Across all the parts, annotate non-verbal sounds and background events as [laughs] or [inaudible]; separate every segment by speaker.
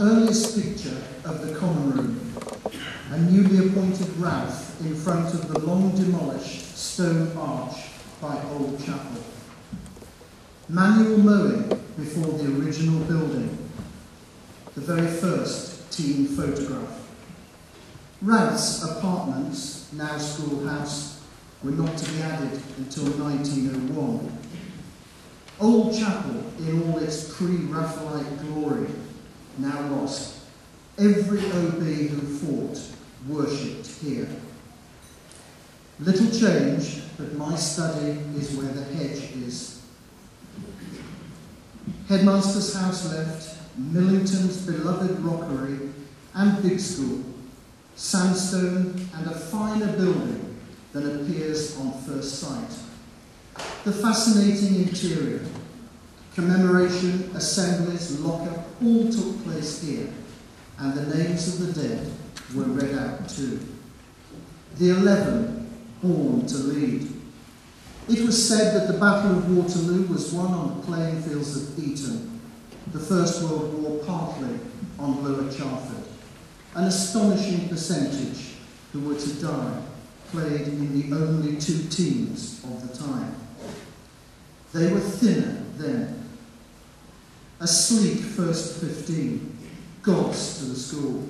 Speaker 1: earliest picture of the common room, a newly appointed Ralph in front of the long demolished stone arch by Old Chapel. Manual mowing before the original building, the very first team photograph. Ralph's apartments, now schoolhouse, were not to be added until 1901. Old Chapel, in all its pre-Raphaelite glory, now lost. Every OB who fought worshipped here. Little change, but my study is where the hedge is. Headmaster's house left, Millington's beloved rockery and big school, sandstone and a finer building than appears on first sight. The fascinating interior, commemoration, assemblies, lockup, all took place here, and the names of the dead were read out too. The eleven born to lead. It was said that the Battle of Waterloo was won on the playing fields of Eton, the First World War partly on Lower Charford. An astonishing percentage who were to die played in the only two teams of the time. They were thinner then. A sleek first 15, gods to the school.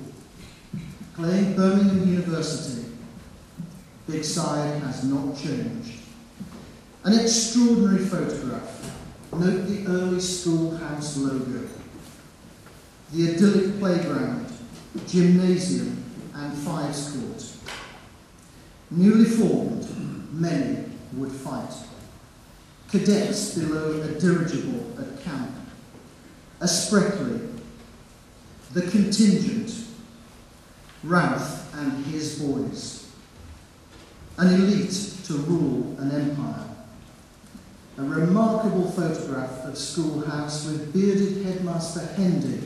Speaker 1: Playing Birmingham University, Big Side has not changed. An extraordinary photograph. Note the early schoolhouse logo. The idyllic playground, gymnasium, and fives court. Newly formed, many would fight. Cadets below a dirigible at camp. A Spreckley. The contingent. Ralph and his boys. An elite to rule an empire. A remarkable photograph of Schoolhouse with bearded headmaster Hendy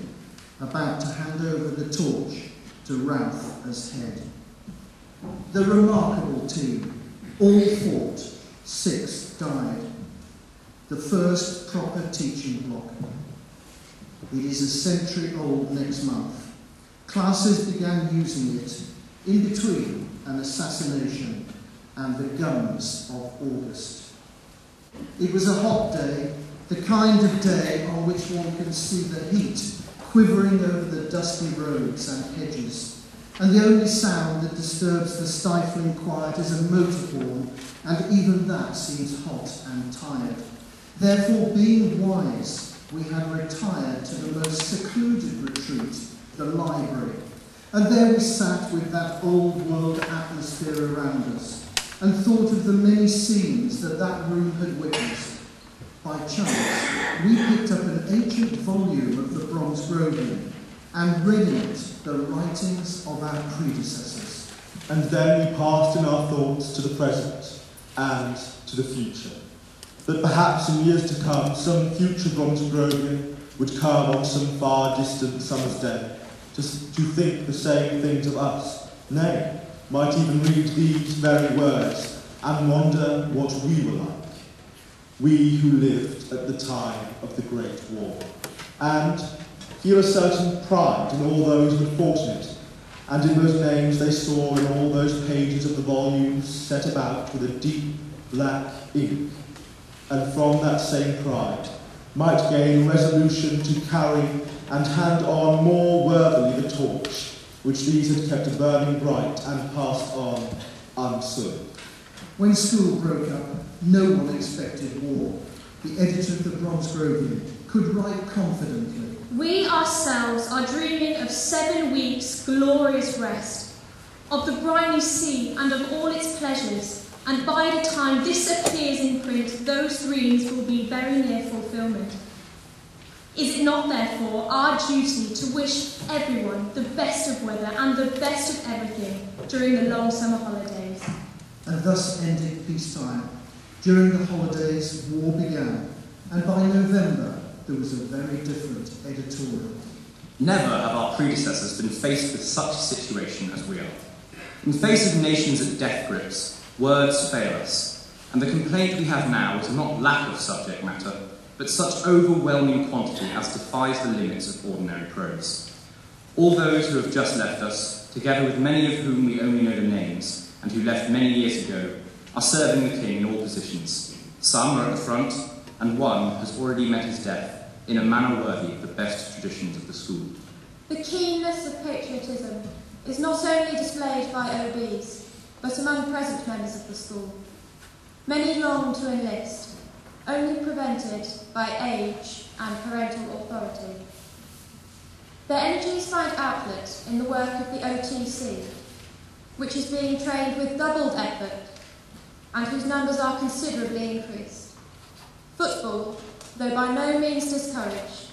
Speaker 1: about to hand over the torch to Ralph as head. The remarkable team, all fought, six died. The first proper teaching block. It is a century old next month. Classes began using it in between an assassination and the guns of August. It was a hot day, the kind of day on which one can see the heat quivering over the dusty roads and hedges, and the only sound that disturbs the stifling quiet is a motor horn, and even that seems hot and tired. Therefore, being wise, we had retired to the most secluded retreat, the library, and there we sat with that old world atmosphere around us, and thought of the many scenes that that room had witnessed. By chance, we picked up an ancient volume of the Bromsgrovian and read in it the writings of our predecessors.
Speaker 2: And then we passed in our thoughts to the present and to the future. That perhaps in years to come, some future Bromsgrovian would come on some far distant summer's day to, to think the same things of us, nay, might even read these very words and wonder what we were like. We who lived at the time of the Great War. And feel a certain pride in all those who were fortunate, and in those names they saw in all those pages of the volumes set about with a deep black ink, and from that same pride might gain resolution to carry and hand on more worthily the torch which these had kept burning bright and passed on unsung.
Speaker 1: When school broke up, no one expected war. The editor of the Bromsgrovian could write confidently.
Speaker 3: We ourselves are dreaming of seven weeks' glorious rest, of the briny sea and of all its pleasures, and by the time this appears in print, those dreams will be very near fulfilment. Is it not, therefore, our duty to wish everyone the best of weather and the best of everything during the long summer holidays?
Speaker 1: And thus ended peacetime. During the holidays, war began, and by November, there was a very different editorial.
Speaker 4: Never have our predecessors been faced with such a situation as we are. In face of nations at death grips, words fail us, and the complaint we have now is not lack of subject matter, but such overwhelming quantity as defies the limits of ordinary prose. All those who have just left us, together with many of whom we only know the names, and who left many years ago, are serving the King in all positions. Some are at the front, and one has already met his death in a manner worthy of the best traditions of the school.
Speaker 5: The keenness of patriotism is not only displayed by OBs, but among present members of the school. Many long to enlist, only prevented by age and parental authority. Their energies find outlet in the work of the OTC, which is being trained with doubled effort and whose numbers are considerably increased. Football, though by no means discouraged,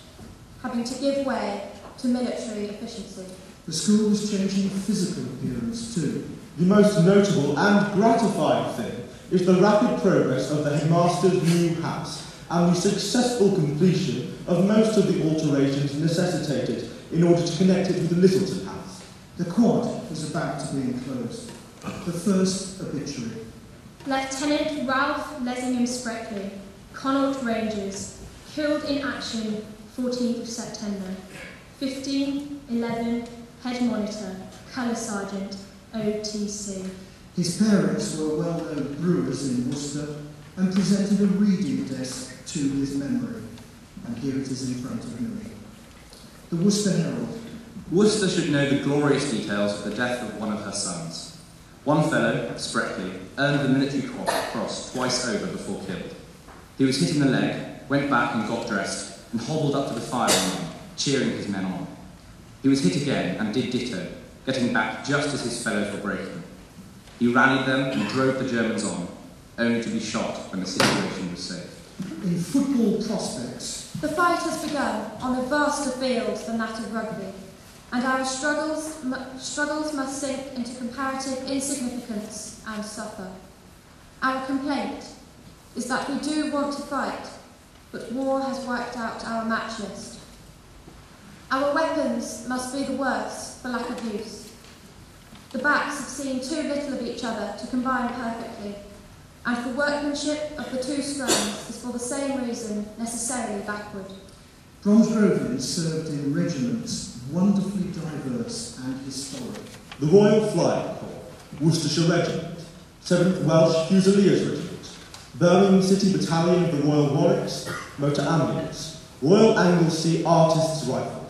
Speaker 5: having to give way to military efficiency.
Speaker 1: The school was changing physical appearance too.
Speaker 2: The most notable and gratifying thing is the rapid progress of the headmaster's new house and the successful completion of most of the alterations necessitated in order to connect it with the Lyttelton house.
Speaker 1: The quad is about to be enclosed. The first obituary.
Speaker 3: Lieutenant Ralph Lessingham Spreckley, Connaught Rangers, killed in action 14th of September. 15, 11, Head Monitor, Colour Sergeant, OTC.
Speaker 1: His parents were well-known brewers in Worcester and presented a reading desk to his memory. And here it is in front of me. The Worcester Herald.
Speaker 4: Worcester should know the glorious details of the death of one of her sons. One fellow, Spreckley, earned the military cross twice over before killed. He was hit in the leg, went back and got dressed, and hobbled up to the firing line, cheering his men on. He was hit again and did ditto, getting back just as his fellows were breaking. He rallied them and drove the Germans on, only to be shot when the situation was safe.
Speaker 1: In football prospects,
Speaker 5: The fight has begun on a vaster field than that of rugby, and our struggles, mu- struggles must sink into comparative insignificance and suffer. Our complaint is that we do want to fight, but war has wiped out our match list. Our weapons must be the worse for lack of use. The backs have seen too little of each other to combine perfectly, and the workmanship of the two strands is for the same reason necessarily backward.
Speaker 1: Bromsgrovians served in regiments wonderfully diverse and historic.
Speaker 2: The Royal Flying Corps, Worcestershire Regiment, 7th Welsh Fusiliers Regiment, Birmingham City Battalion of the Royal Warwicks, Motor Ambulance, Royal Anglesey Artists Rifles,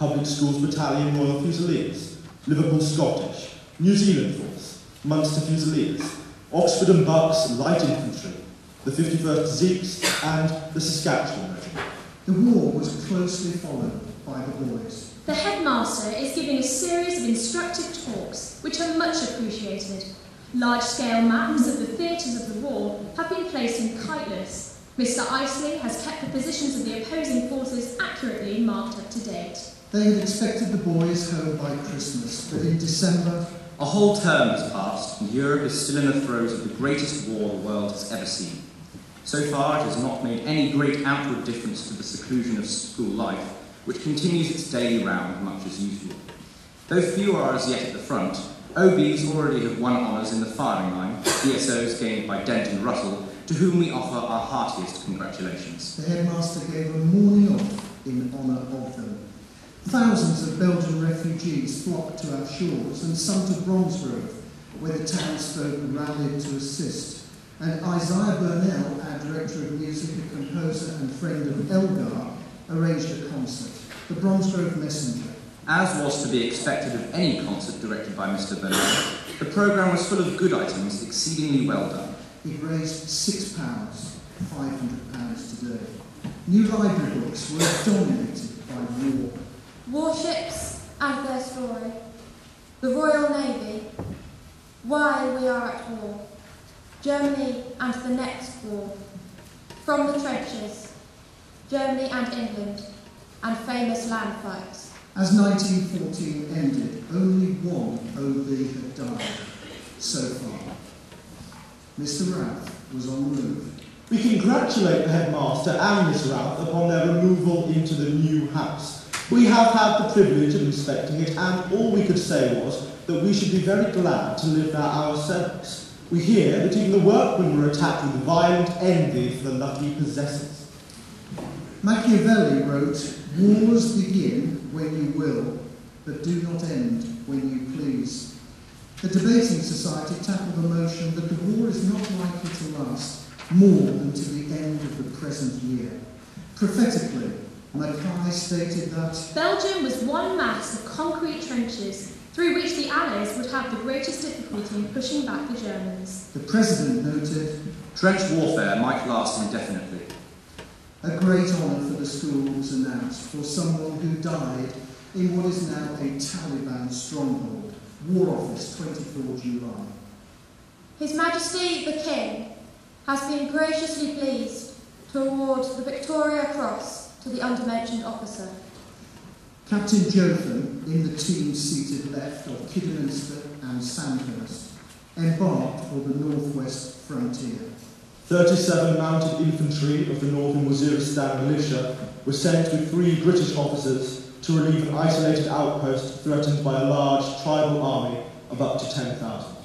Speaker 2: Public Schools Battalion Royal Fusiliers, Liverpool Scottish, New Zealand Force, Munster Fusiliers, Oxford and Bucks Light Infantry, the 51st Sikhs, and the Saskatchewan Regiment.
Speaker 1: The war was closely followed by the boys.
Speaker 3: The headmaster is giving a series of instructive talks which are much appreciated. Large scale maps of the theatres of the war have been placed in kiteless. Mr. Isley has kept the positions of the opposing forces accurately marked up to date.
Speaker 1: They had expected the boys home by Christmas, but in December,
Speaker 4: A whole term has passed, and Europe is still in the throes of the greatest war the world has ever seen. So far, it has not made any great outward difference to the seclusion of school life, which continues its daily round much as usual. Though few are as yet at the front, OBs already have won honours in the firing line, DSOs gained by Dent and Russell, to whom we offer our heartiest congratulations.
Speaker 1: the headmaster gave a morning off in honour of them. Thousands of Belgian refugees flocked to our shores and some to Bromsgrove, where the townsfolk rallied to assist. And Isaiah Burnell, our director of music, a composer and friend of Elgar, arranged a concert, the Bromsgrove Messenger.
Speaker 4: As was to be expected of any concert directed by Mr. Burnell, the programme was full of good items, exceedingly well done.
Speaker 1: It raised six pounds, five hundred pounds today. New library books were dominated by war.
Speaker 5: Warships and their story. The Royal Navy. Why we are at war. Germany and the next war. From the trenches. Germany and England. And famous land fights.
Speaker 1: As 1914 ended, only one OB had died so far. Mr. Ralph was on the move.
Speaker 2: We congratulate the headmaster and Miss Ralph upon their removal into the new house. We have had the privilege of inspecting it, and all we could say was that we should be very glad to live there ourselves. We hear that even the workmen were attacked with violent envy for the lucky possessors.
Speaker 1: Machiavelli wrote, Wars begin when you will, but do not end when you please. The Debating Society tackled the motion that the war is not likely to last more than to the end of the present year. Prophetically, Mackay stated that
Speaker 3: Belgium was one mass of concrete trenches through which the Allies would have the greatest difficulty in pushing back the Germans.
Speaker 1: the President noted
Speaker 4: Trench warfare might last indefinitely.
Speaker 1: a great honour for the school was announced for someone who died in what is now a Taliban stronghold. War Office, 24 July.
Speaker 5: His Majesty the King has been graciously pleased to award the Victoria Cross to the undermentioned officer.
Speaker 1: Captain Jotham, in the team seated left of Kidderminster and Sandhurst, embarked for the northwest frontier.
Speaker 2: 37 mounted infantry of the Northern Waziristan militia were sent with three British officers to relieve an isolated outpost threatened by a large tribal army of up to 10,000.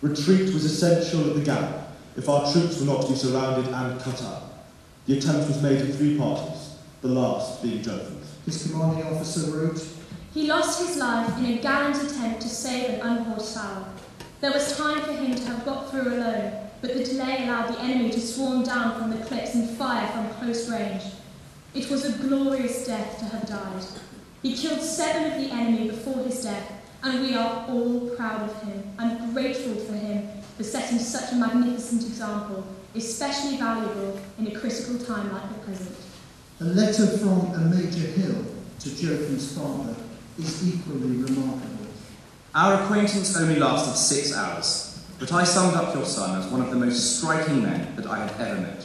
Speaker 2: Retreat was essential at the gap if our troops were not to be surrounded and cut up. The attempt was made in three parties, the last being Jotham's.
Speaker 1: His commanding officer wrote,
Speaker 3: He lost his life in a gallant attempt to save an unhorsed sowar. There was time for him to have got through alone, but the delay allowed the enemy to swarm down from the cliffs and fire from close range. It was a glorious death to have died. He killed seven of the enemy before his death, and we are all proud of him and grateful for him for setting such a magnificent example, especially valuable in a critical time like the present.
Speaker 1: A letter from a Major Hill to Jotham's father is equally remarkable.
Speaker 4: Our acquaintance only lasted six hours, but I summed up your son as one of the most striking men that I had ever met.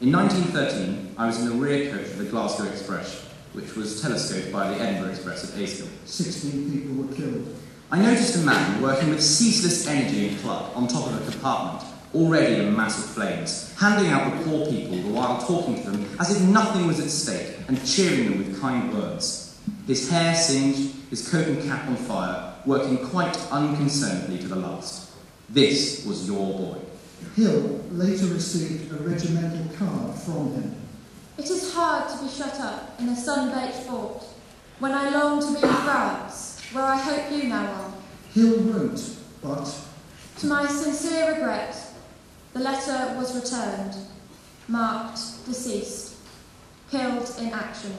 Speaker 4: In 1913, I was in the rear coach of the Glasgow Express, which was telescoped by the Edinburgh Express at Ais Gill.
Speaker 1: 16 people were killed.
Speaker 4: I noticed a man working with ceaseless energy and pluck on top of a compartment, already a mass of flames, handing out the poor people the while talking to them as if nothing was at stake and cheering them with kind words. His hair singed, his coat and cap on fire, working quite unconcernedly to the last. This was your boy.
Speaker 1: Hill later received a regimental card from him.
Speaker 5: It is hard to be shut up in a sun-baked fort when I long to be in France, where I hope you now are.
Speaker 1: Hill wrote, but
Speaker 5: To my sincere regret, the letter was returned, marked deceased, killed in action.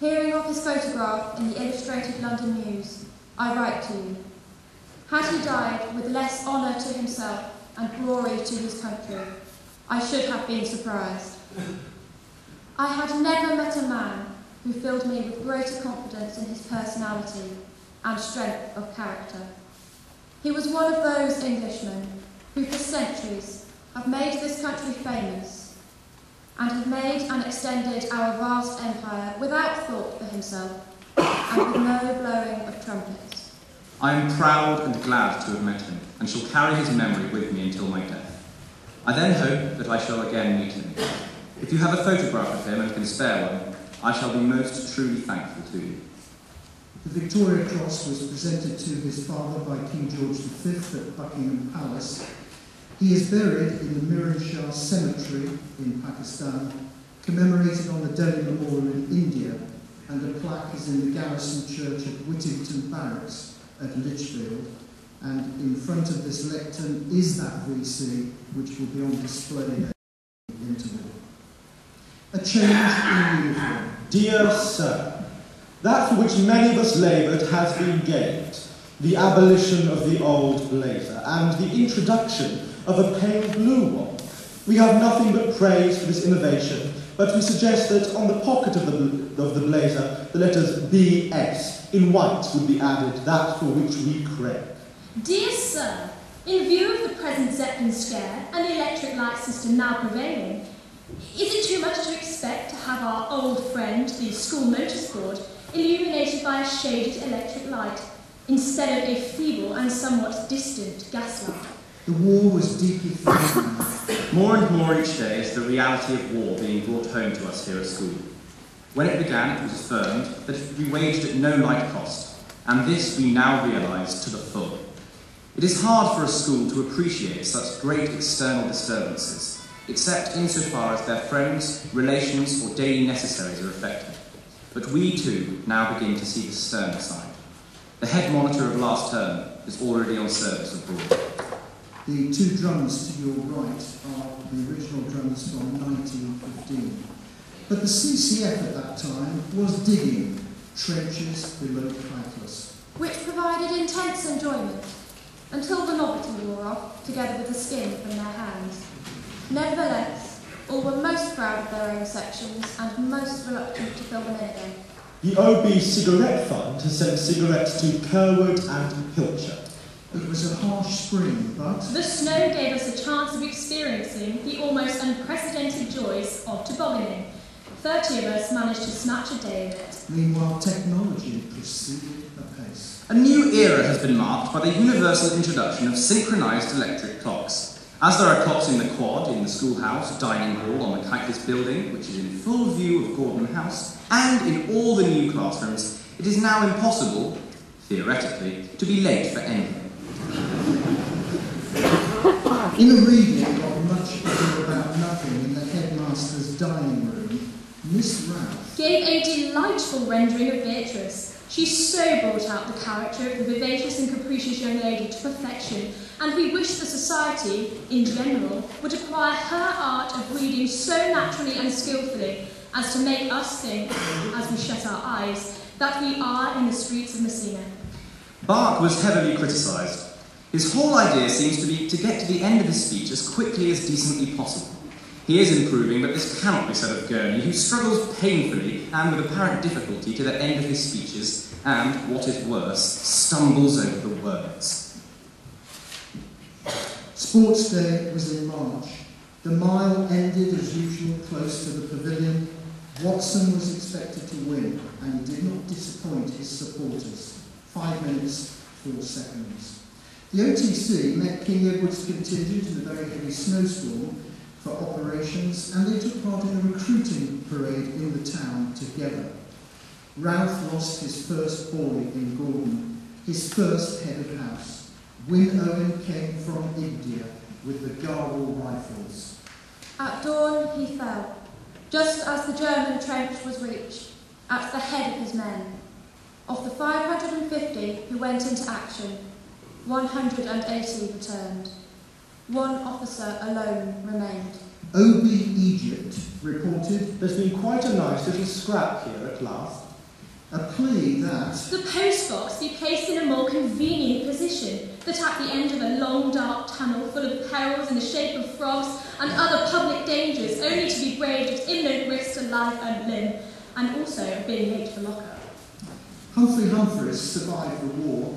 Speaker 5: Hearing of his photograph in the Illustrated London News, I write to you. Had he died with less honour to himself and glory to his country, I should have been surprised. I had never met a man who filled me with greater confidence in his personality and strength of character. He was one of those Englishmen who for centuries have made this country famous and have made and extended our vast empire without thought for himself and with no blowing of trumpets.
Speaker 4: I am proud and glad to have met him, and shall carry his memory with me until my death. I then hope that I shall again meet him. If you have a photograph of him and can spare one, I shall be most truly thankful to you.
Speaker 1: the Victoria Cross was presented to his father by King George V at Buckingham Palace. He is buried in the Miran Shah Cemetery in Pakistan, commemorated on the Delhi Memorial in India, and a plaque is in the Garrison Church at Whittington Barracks at Lichfield. And in front of this lectern is that VC, which will be on display at the interval. A change in uniform.
Speaker 2: Dear Sir, that for which many of us laboured has been gained, the abolition of the old blazer and the introduction of a pale blue one. We have nothing but praise for this innovation, but we suggest that on the pocket of the, of the blazer, the letters BS in white would be added, that for which we crave.
Speaker 3: Dear Sir, in view of the present Zeppelin scare and the electric light system now prevailing, is it too much to expect to have our old friend, the school notice board, illuminated by a shaded electric light instead of a feeble and somewhat distant gaslight?
Speaker 1: The war was deeply threatening.
Speaker 4: More and more each day is the reality of war being brought home to us here at school. When it began, it was affirmed that it would be waged at no light cost, and this we now realise to the full. It is hard for a school to appreciate such great external disturbances, except insofar as their friends, relations, or daily necessaries are affected. But we too now begin to see the stern side. The head monitor of last term is already on service abroad.
Speaker 1: The two drums to your right are the original drums from 1915. But the CCF at that time was digging trenches below Cyprus.
Speaker 5: which provided intense enjoyment until the novelty wore off, together with the skin from their hands. Nevertheless, all were most proud of their own sections and most reluctant to fill them in again.
Speaker 2: The OB Cigarette Fund has sent cigarettes to Kerwood and Pilcher.
Speaker 1: It was a harsh spring, but
Speaker 3: The snow gave us a chance of experiencing the almost unprecedented joys of tobogganing. Thirty of us managed to snatch a day of it.
Speaker 1: meanwhile technology proceeded apace.
Speaker 4: A new era has been marked by the universal introduction of synchronized electric clocks. As there are clocks in the quad, in the schoolhouse, dining hall, on the Kiteless building, which is in full view of Gordon House, and in all the new classrooms, it is now impossible, theoretically, to be late for anything.
Speaker 1: In a reading of Much Ado About Nothing in the headmaster's dining room, Miss Ralph
Speaker 3: Gave a delightful rendering of Beatrice. She so brought out the character of the vivacious and capricious young lady to perfection, and we wish the society, in general, would acquire her art of reading so naturally and skilfully as to make us think, as we shut our eyes, that we are in the streets of Messina.
Speaker 4: Bach was heavily criticised. His whole idea seems to be to get to the end of his speech as quickly as decently possible. He is improving, but this cannot be said of Gurney, who struggles painfully and with apparent difficulty to the end of his speeches, and, what is worse, stumbles over the words.
Speaker 1: Sports Day was in March. The mile ended as usual close to the pavilion. Watson was expected to win, and he did not disappoint his supporters. Five minutes, four seconds. The OTC met King Edward's contingent in a very heavy snowstorm for operations, and they took part in a recruiting parade in the town together. Ralph lost his first boy in Gordon, his first head of house. Win Owen came from India with the Garhwal rifles.
Speaker 5: At dawn he fell, just as the German trench was reached, at the head of his men. Of the 550 who went into action, 180 returned. One officer alone remained.
Speaker 1: OB Egypt reported
Speaker 2: There's been quite a nice little scrap here at last.
Speaker 1: a plea that
Speaker 3: The postbox be placed in a more convenient position, that at the end of a long dark tunnel full of perils in the shape of frogs and other public dangers only to be braved at imminent risk to life and limb, and also of being late for locker.
Speaker 1: Humphrey Humphreys survived the war,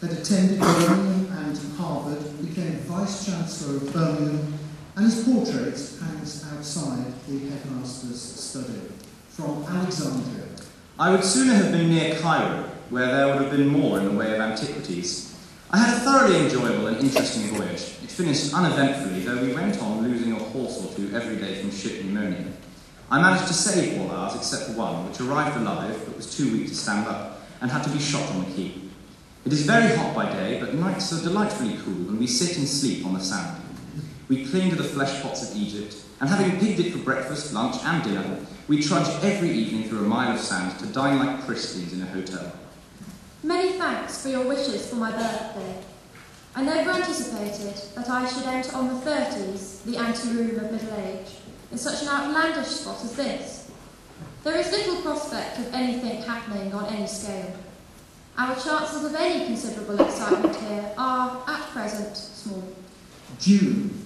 Speaker 1: had attended Birmingham and Harvard, became Vice Chancellor of Birmingham, and his portrait hangs outside the headmaster's study. From Alexandria.
Speaker 4: I would sooner have been near Cairo, where there would have been more in the way of antiquities. I had a thoroughly enjoyable and interesting voyage. It finished uneventfully, though we went on losing a horse or two every day from ship pneumonia. I managed to save all ours except one, which arrived alive but was too weak to stand up and had to be shot on the quay. It is very hot by day, but nights are delightfully cool, and we sit and sleep on the sand. We cling to the flesh pots of Egypt, and having pigged it for breakfast, lunch, and dinner, we trudge every evening through a mile of sand to dine like Christians in a hotel.
Speaker 5: Many thanks for your wishes for my birthday. I never anticipated that I should enter on the 30s, the anteroom of middle age, in such an outlandish spot as this. There is little prospect of anything happening on any scale. Our chances of any considerable excitement here are, at present, small.
Speaker 1: June.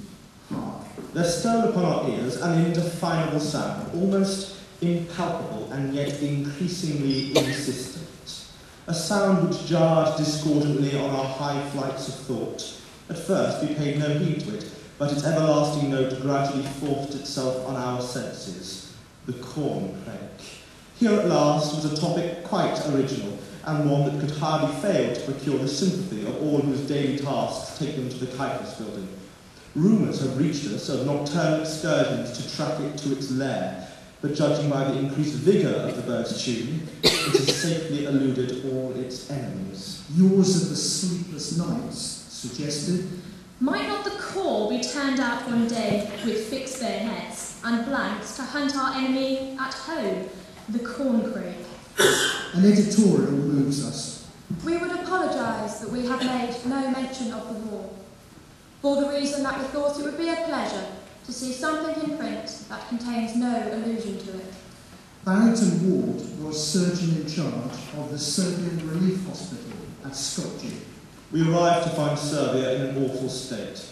Speaker 2: There stole upon our ears an indefinable sound, almost impalpable and yet increasingly insistent. A sound which jarred discordantly on our high flights of thought. At first we paid no heed to it, but its everlasting note gradually forced itself on our senses. The corn corncrake. Here at last was a topic quite original, and one that could hardly fail to procure the sympathy of all whose daily tasks take them to the Kairos building. Rumours have reached us of nocturnal excursions to track it to its lair, but judging by the increased vigour of the bird's tune, it has safely eluded all its enemies.
Speaker 1: Yours of the sleepless nights suggested
Speaker 3: Might not the corps be turned out one day with fixed bayonets and blanks to hunt our enemy at home? the corncrake.
Speaker 1: An editorial moves us.
Speaker 5: We would apologise that we have made no mention of the war, for the reason that we thought it would be a pleasure to see something in print that contains no allusion to it.
Speaker 1: Barrington Ward was surgeon in charge of the Serbian Relief Hospital at Skopje.
Speaker 2: We arrived to find Serbia in an awful state.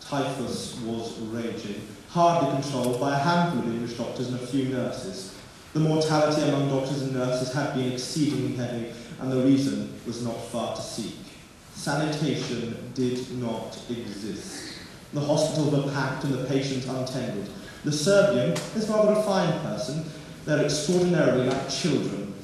Speaker 2: Typhus was raging, hardly controlled by a handful of English doctors and a few nurses. The mortality among doctors and nurses had been exceedingly heavy, and the reason was not far to seek. Sanitation did not exist. The hospitals were packed and the patients untended. The Serbian is rather a fine person. They're extraordinarily like children.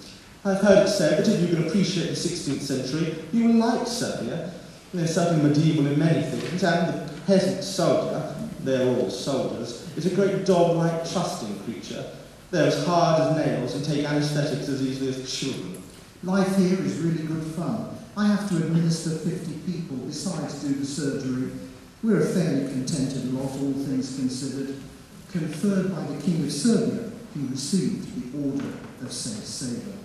Speaker 2: I've heard it said that if you can appreciate the 16th century, you will like Serbia. They're certainly medieval in many things, and the peasant soldier, they're all soldiers, is a great dog-like trusting creature. They're as hard as nails and take anaesthetics as easily as children.
Speaker 1: Life here is really good fun. I have to administer 50 people besides do the surgery. We're a fairly contented lot, all things considered. Conferred by the King of Serbia, he received the Order of St. Sava.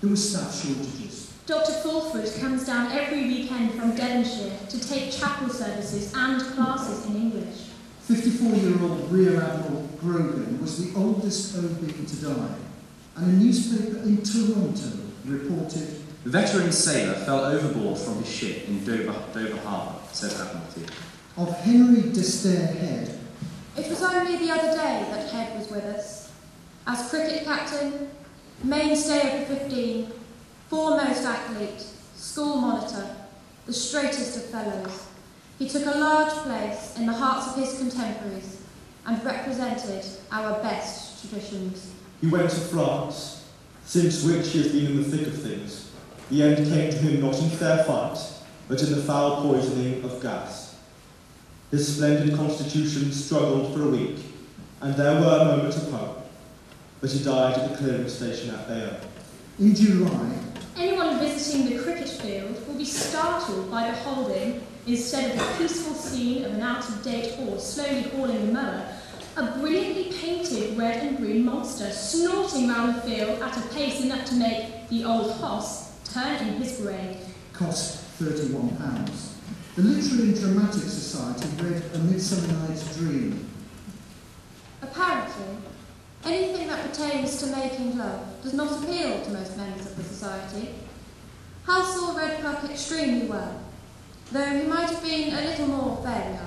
Speaker 1: There were staff shortages.
Speaker 3: Dr. Fulford comes down every weekend from Devonshire to take chapel services and classes in English.
Speaker 1: 54-year-old Rear Admiral Grogan was the oldest OB to die, and a newspaper in Toronto reported
Speaker 4: The veteran sailor fell overboard from his ship in Dover, Dover Harbour, says Admiralty.
Speaker 1: of Henry Destair Head,
Speaker 5: It was only the other day that Head was with us. As cricket captain, mainstay of the 15, foremost athlete, school monitor, the straightest of fellows, he took a large place in the hearts of his contemporaries and represented our best traditions.
Speaker 2: He went to France, since which he has been in the thick of things. The end came to him not in fair fight, but in the foul poisoning of gas. His splendid constitution struggled for a week, and there were moments of hope, but he died at the clearing station at Bayonne.
Speaker 1: in July,
Speaker 3: Anyone visiting the cricket field will be startled by beholding, instead of the peaceful scene of an out-of-date horse slowly hauling a mower, a brilliantly painted red and green monster snorting round the field at a pace enough to make the old hoss turn in his grave.
Speaker 1: cost £31. The Literary and Dramatic Society read A Midsummer Night's Dream.
Speaker 5: Apparently, anything that pertains to making love does not appeal to most members of the society. Halsall read Puck extremely well, though he might have been a little more fairy-like.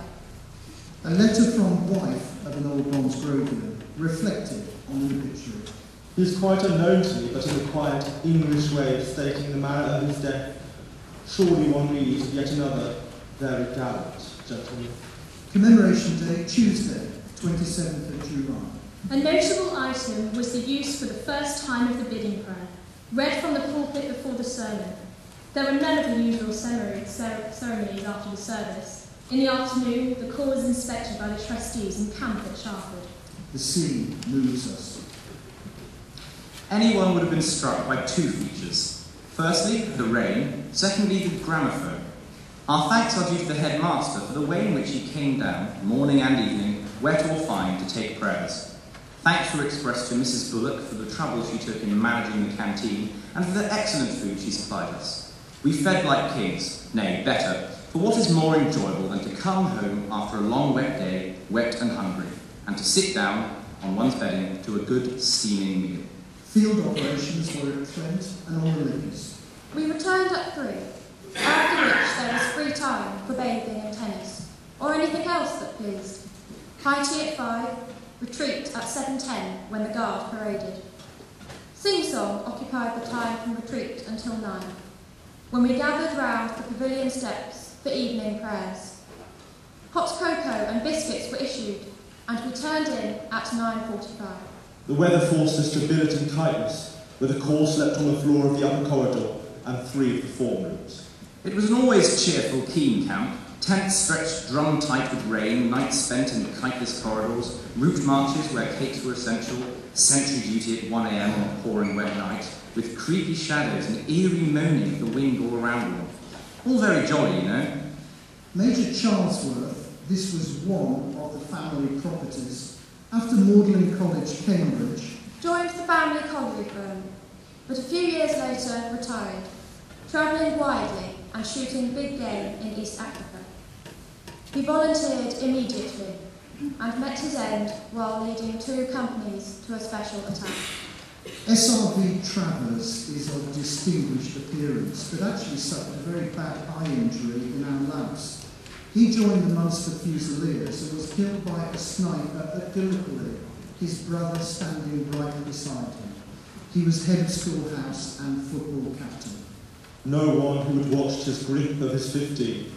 Speaker 1: A letter from wife of an old Bronze Bromsgrovian reflected on the obituary.
Speaker 2: He is quite unknown to me, but in a quiet English way of stating the manner of his death, surely one reads yet another very gallant gentleman.
Speaker 1: Commemoration Day, Tuesday, 27th of July.
Speaker 3: A notable item was the use for the first time of the bidding prayer, read from the pulpit before the sermon. There were none of the usual ceremonies after the service. In the afternoon, the call was inspected by the trustees in camp at Sharford.
Speaker 1: The sea moves us.
Speaker 4: Anyone would have been struck by two features. Firstly, the rain, secondly, the gramophone. Our thanks are due to the headmaster for the way in which he came down, morning and evening, wet or fine, to take prayers. Thanks were expressed to Mrs. Bullock for the trouble she took in managing the canteen and for the excellent food she supplied us. We fed like kings, nay, better, for what is more enjoyable than to come home after a long wet day, wet and hungry, and to sit down on one's bedding to a good steaming meal?
Speaker 1: Field operations were at Trent and on the Lilies.
Speaker 5: We returned at three, after which there was free time for bathing and tennis, or anything else that pleased. High tea at five, retreat at 7.10 when the guard paraded. Sing-song occupied the time from retreat until nine, when we gathered round the pavilion steps for evening prayers. Hot cocoa and biscuits were issued, and we turned in at 9.45.
Speaker 2: The weather forced us to billet in Kiteless, where the corps slept on the floor of the upper corridor and three of the form rooms.
Speaker 4: It was an always cheerful, keen camp. Tents stretched drum tight with rain, nights spent in the kiteless corridors, route marches where cakes were essential, sentry duty at 1am on a pouring wet night, with creepy shadows and eerie moaning of the wind all around one. All very jolly, you know.
Speaker 1: Major Charlesworth, this was one of the family properties. After Magdalene College, Cambridge,
Speaker 5: joined the family colliery firm, but a few years later retired, travelling widely and shooting big game in East Africa. He volunteered immediately and met his end while leading two companies to a special attack.
Speaker 1: SRV Travers is of distinguished appearance, but actually suffered a very bad eye injury in our labs. He joined the Munster Fusiliers and was killed by a sniper at Gallipoli, his brother standing right beside him. He was head of schoolhouse and football captain.
Speaker 2: No one who had watched his grip of his 50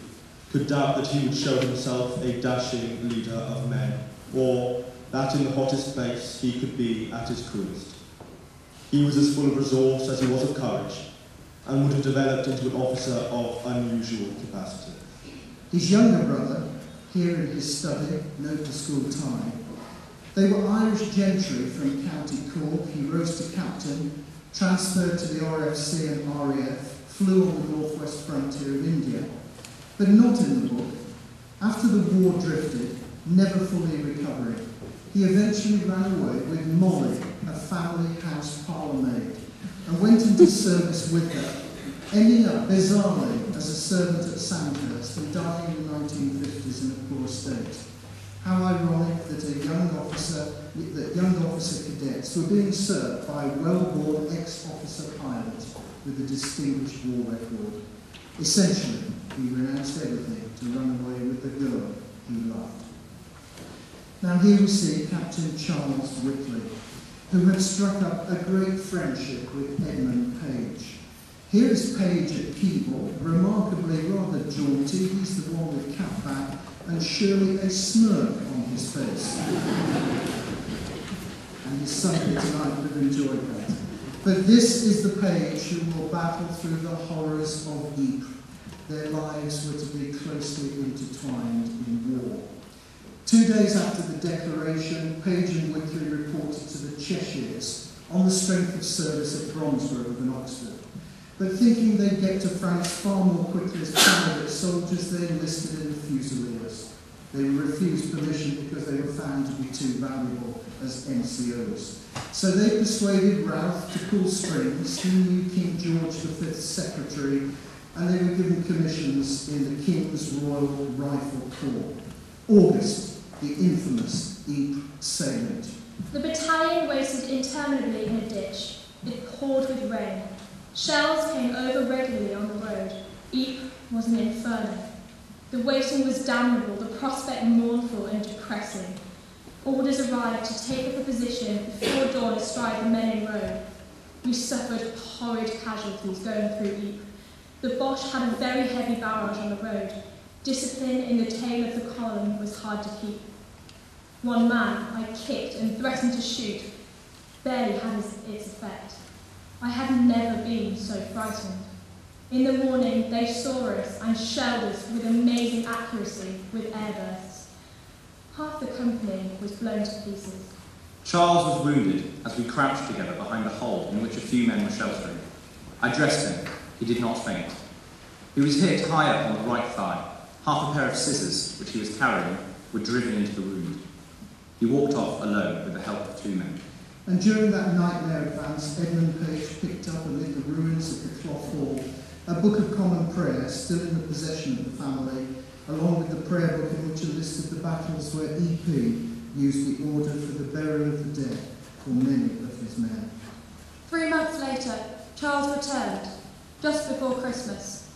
Speaker 2: could doubt that he would show himself a dashing leader of men, or that in the hottest place he could be at his coolest. He was as full of resource as he was of courage, and would have developed into an officer of unusual capacity.
Speaker 1: His younger brother, here in his study, no for school tie, they were Irish gentry from County Cork. He rose to captain, transferred to the RFC and RAF, flew on the northwest frontier of India. But not in the book. After the war drifted, never fully recovering, he eventually ran away with Molly, a family house parlourmaid, and went into service with her, ending up bizarrely as a servant at Sandhurst and dying in the 1950s in a poor state. How ironic that a young officer, that young officer cadets were being served by a well-born ex-officer pilot with a distinguished war record. Essentially, he renounced everything to run away with the girl he loved. Now here we see Captain Charles Whitley, who had struck up a great friendship with Edmund Page. Here is Page at keyboard, remarkably rather jaunty, he's the one with cap back and surely a smirk on his face. [laughs] and his son here tonight would have enjoyed that. But this is the page who will battle through the horrors of Ypres. Their lives were to be closely intertwined in war. Two days after the declaration, Page and Whitley reported to the Cheshires on the strength of service at Bromsgrove and Oxford. But thinking they'd get to France far more quickly as private soldiers, they enlisted in the Fusiliers. They were refused permission because they were found to be too valuable as NCOs. So they persuaded Ralph to pull strings. He knew King George V's secretary, and they were given commissions in the King's Royal Rifle Corps. August, the infamous Ypres salient.
Speaker 3: The battalion waited interminably in a ditch. It poured with rain. Shells came over regularly on the road. Ypres was an inferno. The waiting was damnable, the prospect mournful and depressing. Orders arrived to take up a position before dawn astride the Menin Road. We suffered horrid casualties going through Ypres. The Boche had a very heavy barrage on the road. Discipline in the tail of the column was hard to keep. One man I kicked and threatened to shoot barely had its effect. I had never been so frightened. In the morning, they saw us and shelled us with amazing accuracy with airbursts. Half the company was blown to pieces.
Speaker 4: Charles was wounded as we crouched together behind a hole in which a few men were sheltering. I dressed him. He did not faint. He was hit high up on the right thigh. Half a pair of scissors, which he was carrying, were driven into the wound. He walked off alone with the help of two men.
Speaker 1: And during that nightmare advance, Edmund Page picked up amid the ruins of the Cloth Hall a Book of Common Prayer still in the possession of the family, along with the prayer book in which a list of the battles where EP used the order for the burial of the dead for many of his men.
Speaker 5: Three months later, Charles returned, just before Christmas.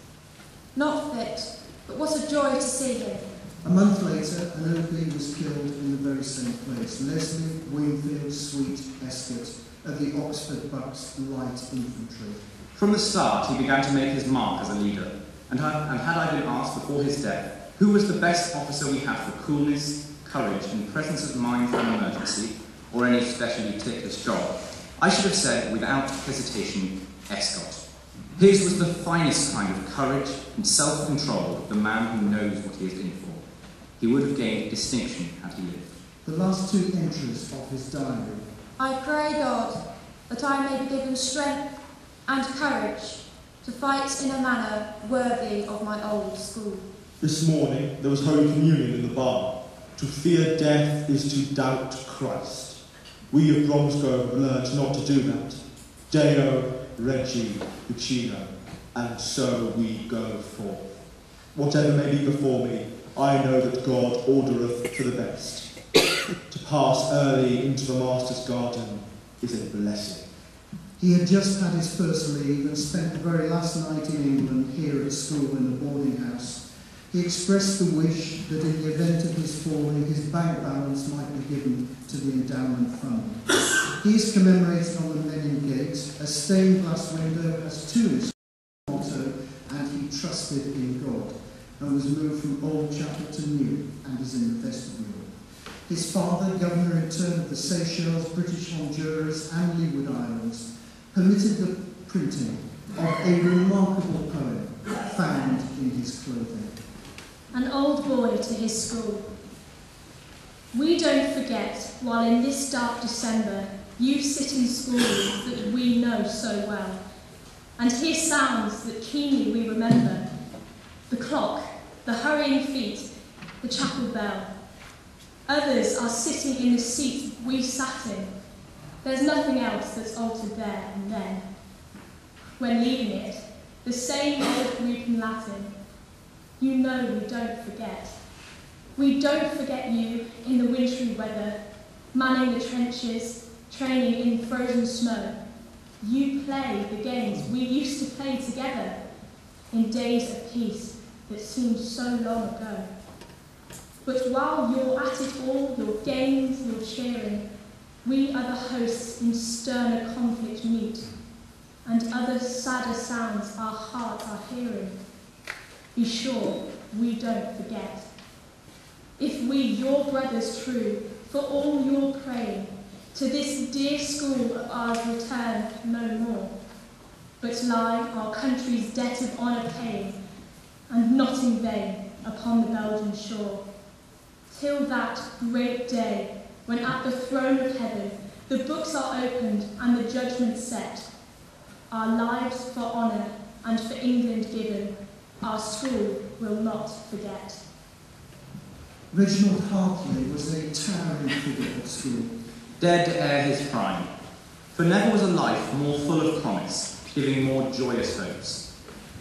Speaker 5: Not fit, but what a joy to see him.
Speaker 1: A month later, an OB was killed in the very same place, Leslie Wingfield Sweet Escott of the Oxford Bucks Light Infantry.
Speaker 4: From the start, he began to make his mark as a leader, and, and had I been asked before his death who was the best officer we had for coolness, courage, and presence of mind for an emergency, or any especially ticklish job, I should have said without hesitation, Escott. His was the finest kind of courage and self-control of the man who knows what he is in for. He would have gained distinction had he lived.
Speaker 1: The last two entries of his diary.
Speaker 5: I pray God that I may be given strength and courage to fight in a manner worthy of my old school.
Speaker 2: This morning there was Holy Communion in the bar. To fear death is to doubt Christ. we of Bromsgrove have learned not to do that. Deo, Regi, Vicino, and so we go forth. Whatever may be before me, I know that God ordereth for the best. to pass early into the Master's garden is a blessing.
Speaker 1: He had just had his first leave and spent the very last night in England here at school in the boarding house. He expressed the wish that in the event of his falling, his bank balance might be given to the endowment fund. He is commemorated on the Menin Gate. A stained glass window has two his motto, and he trusted in God, and was moved from old chapel to new, and is in the vestibule. His father, governor in turn of the Seychelles, British Honduras, and Leeward Islands, permitted the printing of a remarkable poem found in his clothing.
Speaker 3: An old boy to his school. We don't forget, while in this dark December you sit in school that we know so well, and hear sounds that keenly we remember the clock, the hurrying feet, the chapel bell. Others are sitting in the seat we sat in. There's nothing else that's altered there and then. When leaving it, the same old Greek and Latin. You know we don't forget. We don't forget you in the wintry weather, manning the trenches, training in frozen snow. You play the games we used to play together in days of peace that seemed so long ago. But while you're at it all, your games, your cheering, we are the hosts in sterner conflict meet, and other sadder sounds our hearts are hearing. Be sure we don't forget. If we, your brothers true, for all your praying, to this dear school of ours return no more, but lie our country's debt of honour paying, and not in vain upon the Belgian shore. Till that great day when at the throne of heaven the books are opened and the judgment set, our lives for honour and for England given, our school will not forget.
Speaker 1: Reginald Hartley was a towering figure at school.
Speaker 4: Dead ere his prime. For never was a life more full of promise, giving more joyous hopes.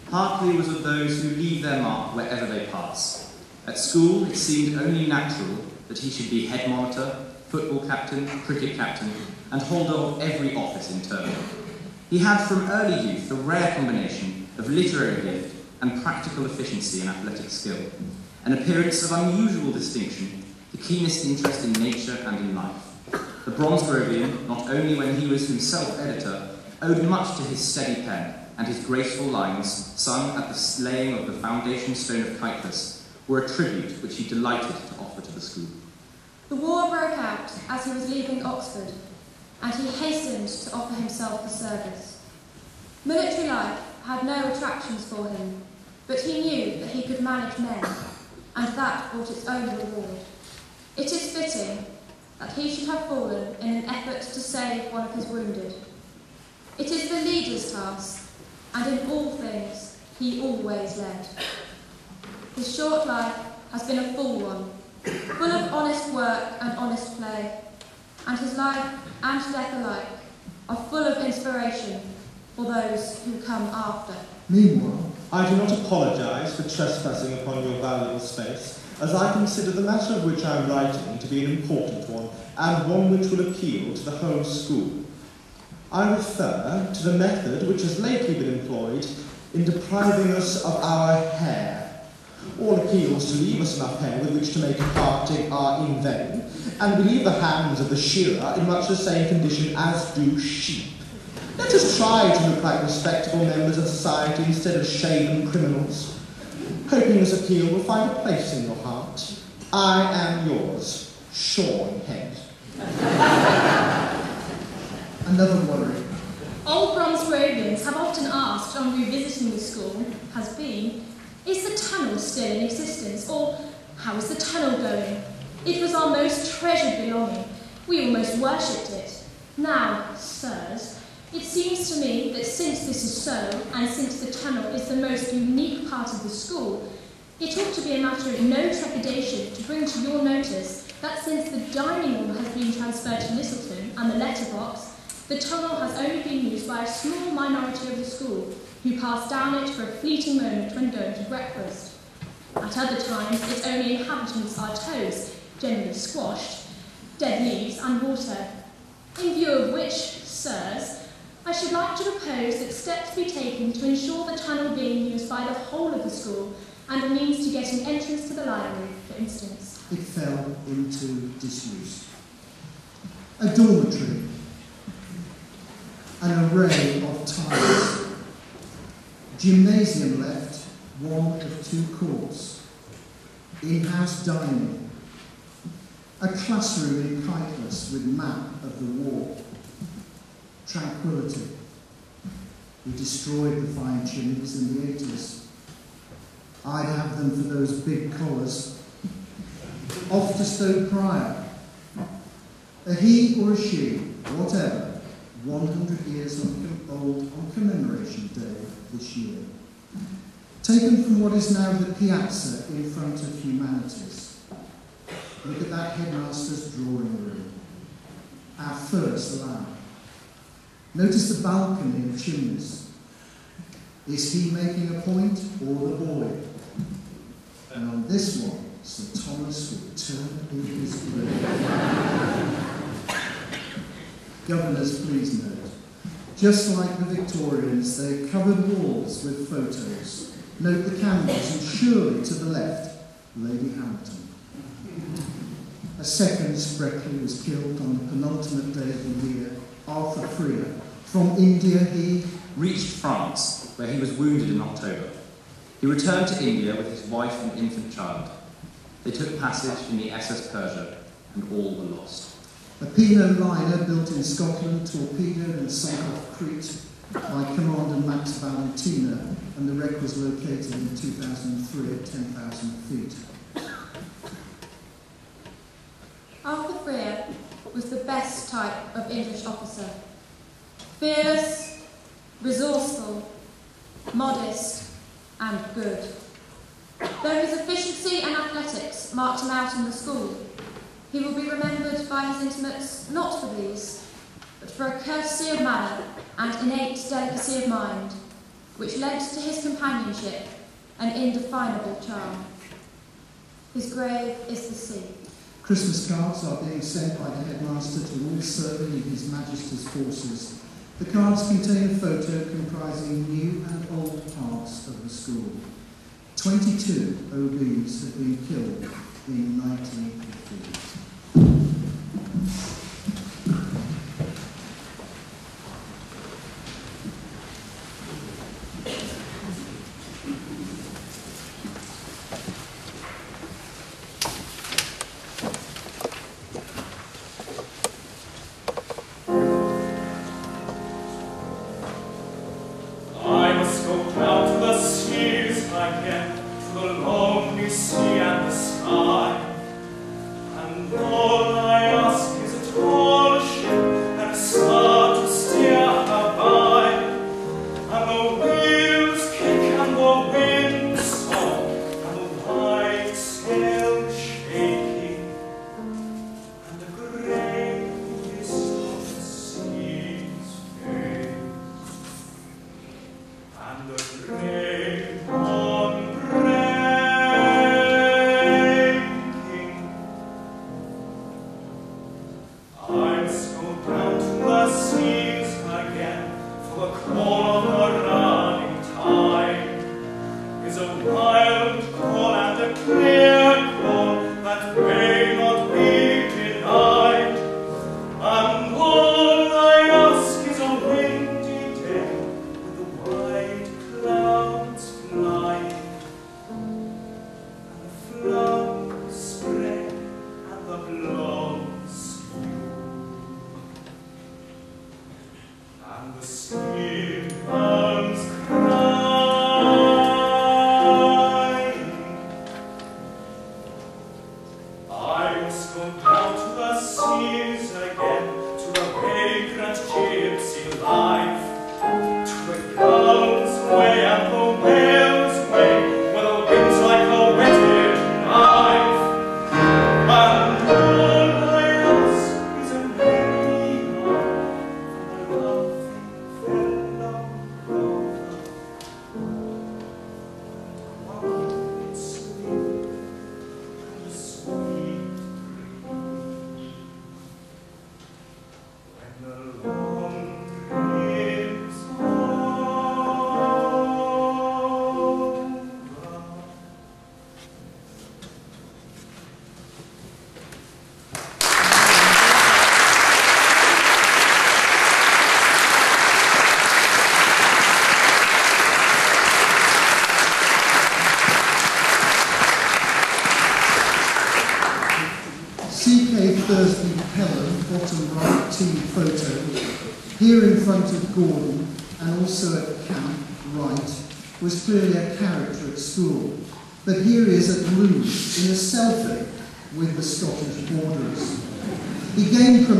Speaker 4: Hartley was of those who leave their mark wherever they pass. At school, it seemed only natural that he should be head monitor, football captain, cricket captain, and holder of every office in turn. He had from early youth the rare combination of literary gift and practical efficiency and athletic skill, an appearance of unusual distinction, the keenest interest in nature and in life. The Bromsgrovian, not only when he was himself editor, owed much to his steady pen, and his graceful lines, sung at the laying of the foundation stone of Cyprus, were a tribute which he delighted to offer to the school.
Speaker 5: The war broke out as he was leaving Oxford, and he hastened to offer himself for service. Military life had no attractions for him, but he knew that he could manage men, and that brought its own reward. It is fitting that he should have fallen in an effort to save one of his wounded. It is the leader's task, and in all things he always led. His short life has been a full one, full of honest work and honest play, and his life and death alike are full of inspiration for those who come after.
Speaker 1: Meanwhile,
Speaker 2: I do not apologise for trespassing upon your valuable space, as I consider the matter of which I am writing to be an important one, and one which will appeal to the whole school. I refer to the method which has lately been employed in depriving us of our hair. All appeals to leave us enough hair with which to make a parting are in vain, and we leave the hands of the shearer in much the same condition as do sheep. Let us try to look like respectable members of society instead of shaven criminals. Hoping this appeal will find a place in your heart. I am yours, Sean Head. [laughs]
Speaker 1: another worry.
Speaker 3: Old Bromsgrovians have often asked on revisiting the school has been, is the tunnel still in existence, or how is the tunnel going? It was our most treasured belonging. We almost worshipped it. Now, sirs, it seems to me that since this is so, and since the tunnel is the most unique part of the school, it ought to be a matter of no trepidation to bring to your notice that since the dining room has been transferred to Lyttelton and the letterbox, the tunnel has only been used by a small minority of the school, who pass down it for a fleeting moment when going to breakfast. At other times, its only inhabitants are toes, generally squashed, dead leaves and water. In view of which, sirs, I should like to propose that steps be taken to ensure the tunnel being used by the whole of the school and a means to getting entrance to the library, for instance.
Speaker 1: It fell into disuse. A dormitory, an array of tiles, gymnasium left, one of two courts, in-house dining, a classroom in Kiteless with map of the war, tranquility. We destroyed the fine chimneys in the 80s. I'd have them for those big collars. Off to Stoke Prior. A he or a she, whatever, 100 years old on Commemoration Day this year. Taken from what is now the piazza in front of Humanities. Look at that headmaster's drawing room. Our first lab. Notice the balcony and chimneys. Is he making a point or the boy? And on this one, Sir Thomas would turn in his grave. Governors, please note, just like the Victorians, they covered walls with photos. Note the candles, and surely to the left, Lady Hamilton. A second Spreckley was killed on the penultimate day of the year, Arthur Freer. From India he
Speaker 4: reached France, where he was wounded in October. He returned to India with his wife and infant child. They took passage in the SS Persia, and all were lost.
Speaker 1: A P&O liner built in Scotland torpedoed and sunk off Crete by Commander Max Valentiner, and the wreck was located in 2003 at 10,000 feet.
Speaker 5: Arthur Freer was the type of English officer. Fierce, resourceful, modest, and good. Though his efficiency and athletics marked him out in the school, he will be remembered by his intimates not for these, but for a courtesy of manner and innate delicacy of mind, which lent to his companionship an indefinable charm. His grave is the sea.
Speaker 1: Christmas cards are being sent by the headmaster to all serving in His Majesty's forces. The cards contain a photo comprising new and old parts of the school. 22 OBs have been killed in 1950.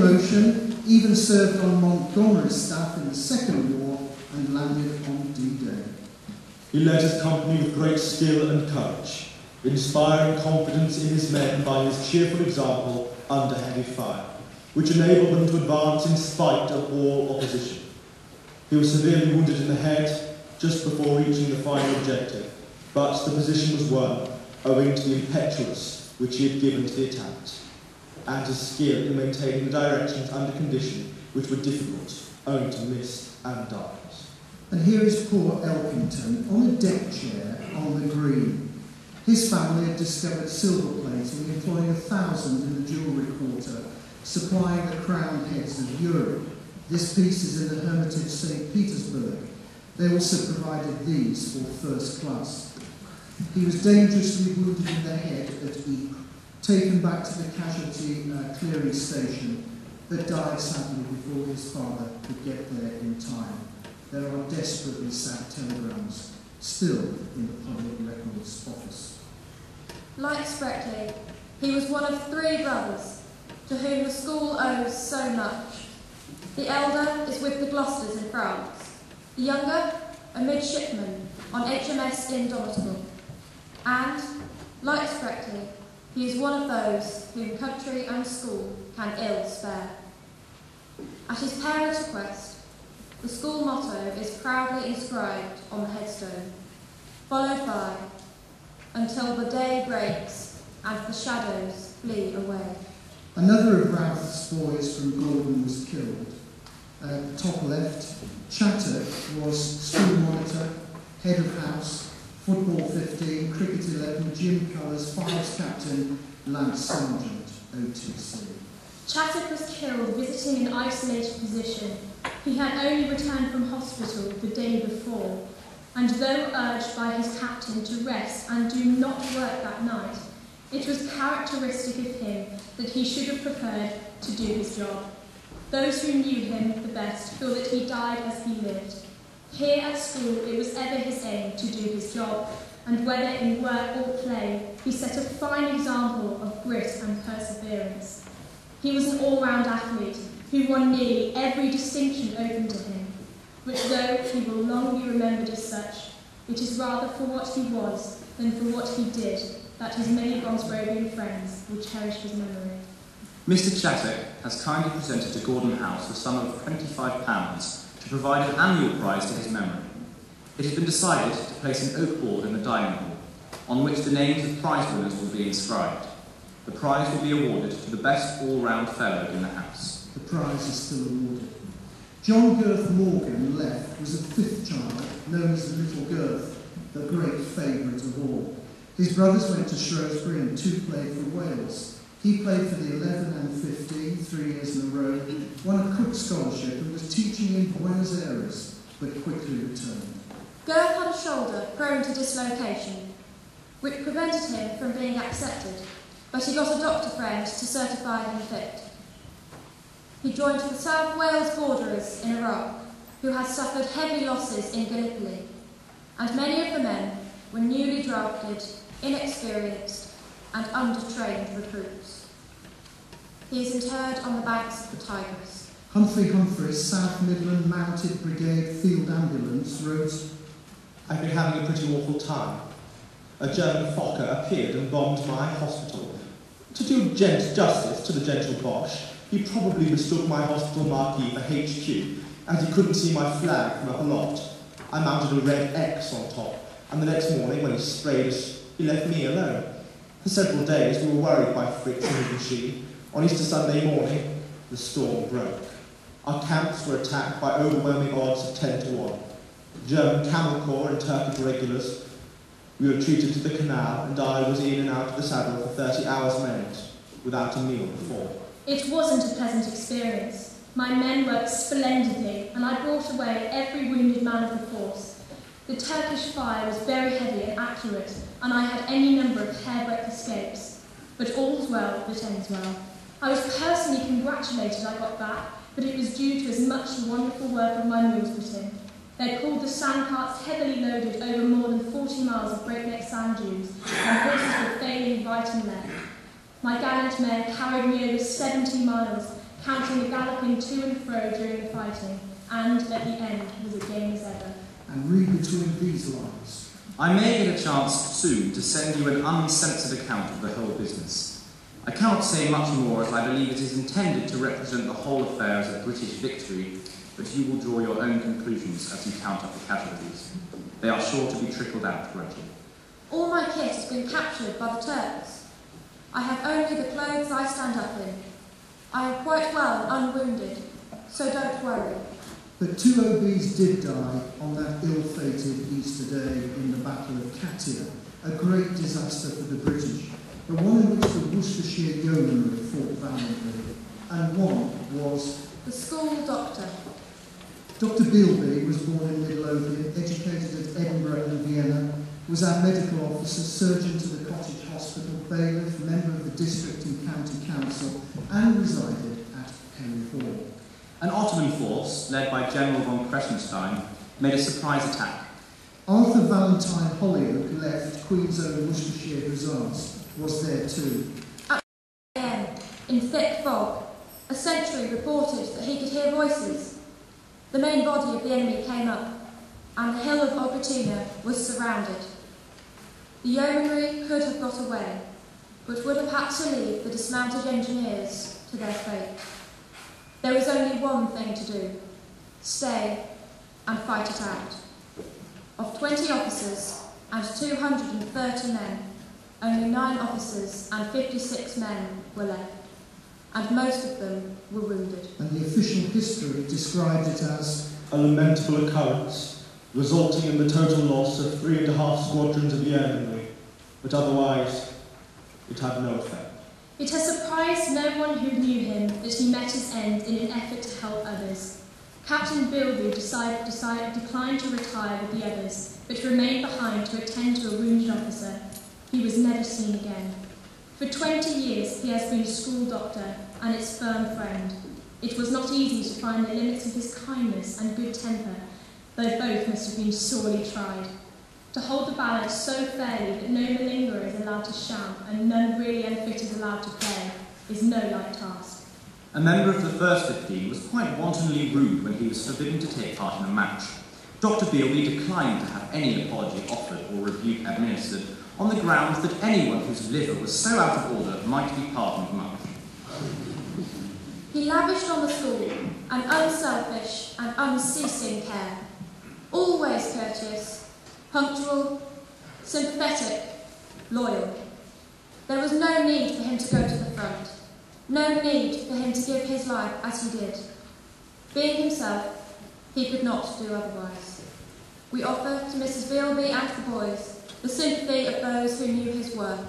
Speaker 1: Promotion, even served on Montgomery's staff in the Second War, and landed on D-Day.
Speaker 2: He led his company with great skill and courage, inspiring confidence in his men by his cheerful example under heavy fire, which enabled them to advance in spite of all opposition. He was severely wounded in the head just before reaching the final objective, but the position was won owing to the impetuous which he had given to the attack, and his skill in maintaining the directions under conditions which were difficult owing to mist and darkness.
Speaker 1: And here is poor Elkington on a deck chair on the green. His family had discovered silver plating employing a thousand in the jewellery quarter, supplying the crown heads of Europe. This piece is in the Hermitage St. Petersburg. They also provided these for first class. He was dangerously wounded in the head at Ypres, taken back to the casualty uh, clearing station, but died sadly before his father could get there in time. There are desperately sad telegrams still in the Public Records Office.
Speaker 5: Like Spreckley, he was one of three brothers to whom the school owes so much. The elder is with the Gloucesters in France, the younger, a midshipman on HMS Indomitable. And, like Spreckley, he is one of those whom country and school can ill spare. At his parents' request, the school motto is proudly inscribed on the headstone, followed by, until the day breaks and the shadows flee away.
Speaker 1: Another of Ralph's boys from Gordon was killed. Uh, top left, Chattock was school monitor, head of house, football 15, cricket 11, gym colours, fives captain, lance sergeant, OTC.
Speaker 3: Chattock was killed visiting an isolated position. He had only returned from hospital the day before, and though urged by his captain to rest and do not work that night, it was characteristic of him that he should have preferred to do his job. Those who knew him the best feel that he died as he lived. Here at school, it was ever his aim to do his job, and whether in work or play, he set a fine example of grit and perseverance. He was an all-round athlete who won nearly every distinction open to him, which though he will long be remembered as such, it is rather for what he was than for what he did that his many Bromsgrovian friends will cherish his memory.
Speaker 4: Mr. Chattock has kindly presented to Gordon House the sum of £25 provide an annual prize to his memory. It has been decided to place an oak board in the dining hall, on which the names of prize winners will be inscribed. The prize will be awarded to the best all-round fellow in the house.
Speaker 1: The prize is still awarded. John Girth Morgan left was a fifth child, known as the Little Girth, the great favourite of all. His brothers went to Shrewsbury and two played for Wales. He played for the 11 and 15, three years in a row, won a Cook Scholarship and was teaching in Buenos Aires, but quickly returned.
Speaker 5: Girth had a shoulder prone to dislocation, which prevented him from being accepted, but he got a doctor friend to certify him fit. He joined the South Wales Borderers in Iraq, who had suffered heavy losses in Gallipoli, and many of the men were newly drafted, inexperienced, and undertrained recruits. He is interred on the banks of the Tigris.
Speaker 1: Humphrey Humphreys, South Midland Mounted Brigade Field Ambulance, wrote,
Speaker 2: I've been having a pretty awful time. A German Fokker appeared and bombed my hospital. To do gent justice to the gentle Boche, he probably mistook my hospital marquee for HQ, as he couldn't see my flag from up aloft. I mounted a red X on top, and the next morning, when he sprayed us, he left me alone. For several days, we were worried by Fritz and machine. On Easter Sunday morning, the storm broke. Our camps were attacked by overwhelming odds of 10 to 1. German Camel Corps and Turkish regulars. We were treated to the canal, and I was in and out of the saddle for 30 hours minute, without a meal before.
Speaker 3: It wasn't a pleasant experience. My men worked splendidly, and I brought away every wounded man of the force. The Turkish fire was very heavy and accurate, and I had any number of hairbreadth escapes. But all's well that ends well. I was personally congratulated I got back, but it was due to as much the wonderful work of my mules put in. They pulled the sand carts heavily loaded over more than 40 miles of breakneck sand dunes, and horses were failing right and left. My gallant mare carried me over 70 miles, counting the galloping to and fro during the fighting, and at the end was as game as ever.
Speaker 1: And read between these lines.
Speaker 4: I may get a chance soon to send you an uncensored account of the whole business. I cannot say much more as I believe it is intended to represent the whole affair as a British victory, but you will draw your own conclusions as you count up the casualties. They are sure to be trickled out gradually.
Speaker 5: All my kit has been captured by the Turks. I have only the clothes I stand up in. I am quite well and unwounded, so don't worry.
Speaker 1: But two OBs did die on that ill-fated Easter day in the Battle of Katia, a great disaster for the British, the one in which the Worcestershire Yeomanry fought valiantly, and one was
Speaker 5: The school doctor.
Speaker 1: Dr. Bealby was born in Midlothian, educated at Edinburgh and Vienna, was our medical officer, surgeon to the cottage hospital, bailiff, member of the district and county council, and resided at Henry Hall.
Speaker 4: An Ottoman force, led by General von Kressenstein, made a surprise attack.
Speaker 1: Arthur Valentine Holyoake left Queen's Own Worcestershire Hussars, was there too.
Speaker 5: AM, in thick fog, a sentry reported that he could hear voices. The main body of the enemy came up, and the hill of Oghratina was surrounded. The yeomanry could have got away, but would have had to leave the dismounted engineers to their fate. There was only one thing to do stay and fight it out. Of 20 officers and 230 men, only nine officers and 56 men were left, and most of them were wounded.
Speaker 1: And the official history described it as
Speaker 2: A lamentable occurrence, resulting in the total loss of three and a half squadrons of the yeomanry, but otherwise it had no effect.
Speaker 3: It has surprised no one who knew him that he met his end in an effort to help others. Captain Bealby decided, decided, declined to retire with the others, but remained behind to attend to a wounded officer. He was never seen again. For 20 years he has been a school doctor and its firm friend. It was not easy to find the limits of his kindness and good temper, though both must have been sorely tried. To hold the balance so fairly that no malingerer is allowed to shout and none really unfit is allowed to play is no light task.
Speaker 4: A member of the first 15 was quite wantonly rude when he was forbidden to take part in a match. Dr. Bealby declined to have any apology offered or rebuke administered on the grounds that anyone whose liver was so out of order might be pardoned much.
Speaker 5: He lavished on the school an unselfish and unceasing care, always courteous, punctual, sympathetic, loyal. There was no need for him to go to the front, no need for him to give his life as he did. Being himself, he could not do otherwise. We offer to Mrs. Bealby and the boys the sympathy of those who knew his worth.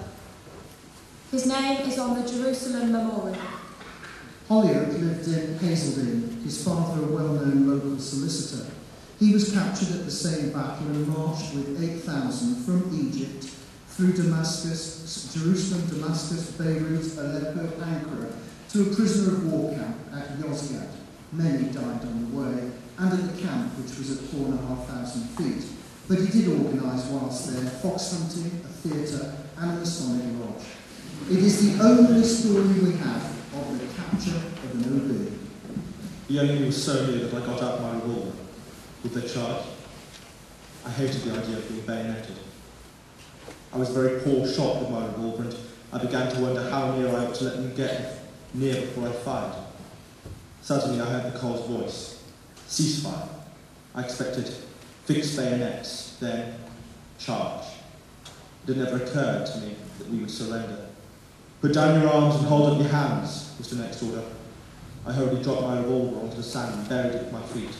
Speaker 5: His name is on the Jerusalem Memorial.
Speaker 1: Holyoake lived in Hazelden, his father a well-known local solicitor. He was captured at the same battle and marched with 8,000 from Egypt through Damascus, Jerusalem, Damascus, Beirut, Aleppo, Ankara, to a prisoner of war camp at Yozgat. Many died on the way, and at the camp, which was at 4,500 feet. But he did organise whilst there fox hunting, a theatre, and a Masonic lodge. It is the only story we have of the capture of an OB.
Speaker 2: The enemy was so near that I got out my revolver. Would they charge? I hated the idea of being bayoneted. I was very poor shot with my revolver and I began to wonder how near I ought to let them get near before I fired. Suddenly I heard the Cole's voice. Ceasefire. I expected fixed bayonets, then charge. It had never occurred to me that we would surrender. Put down your arms and hold up your hands, was the next order. I hurriedly dropped my revolver onto the sand and buried it at my feet.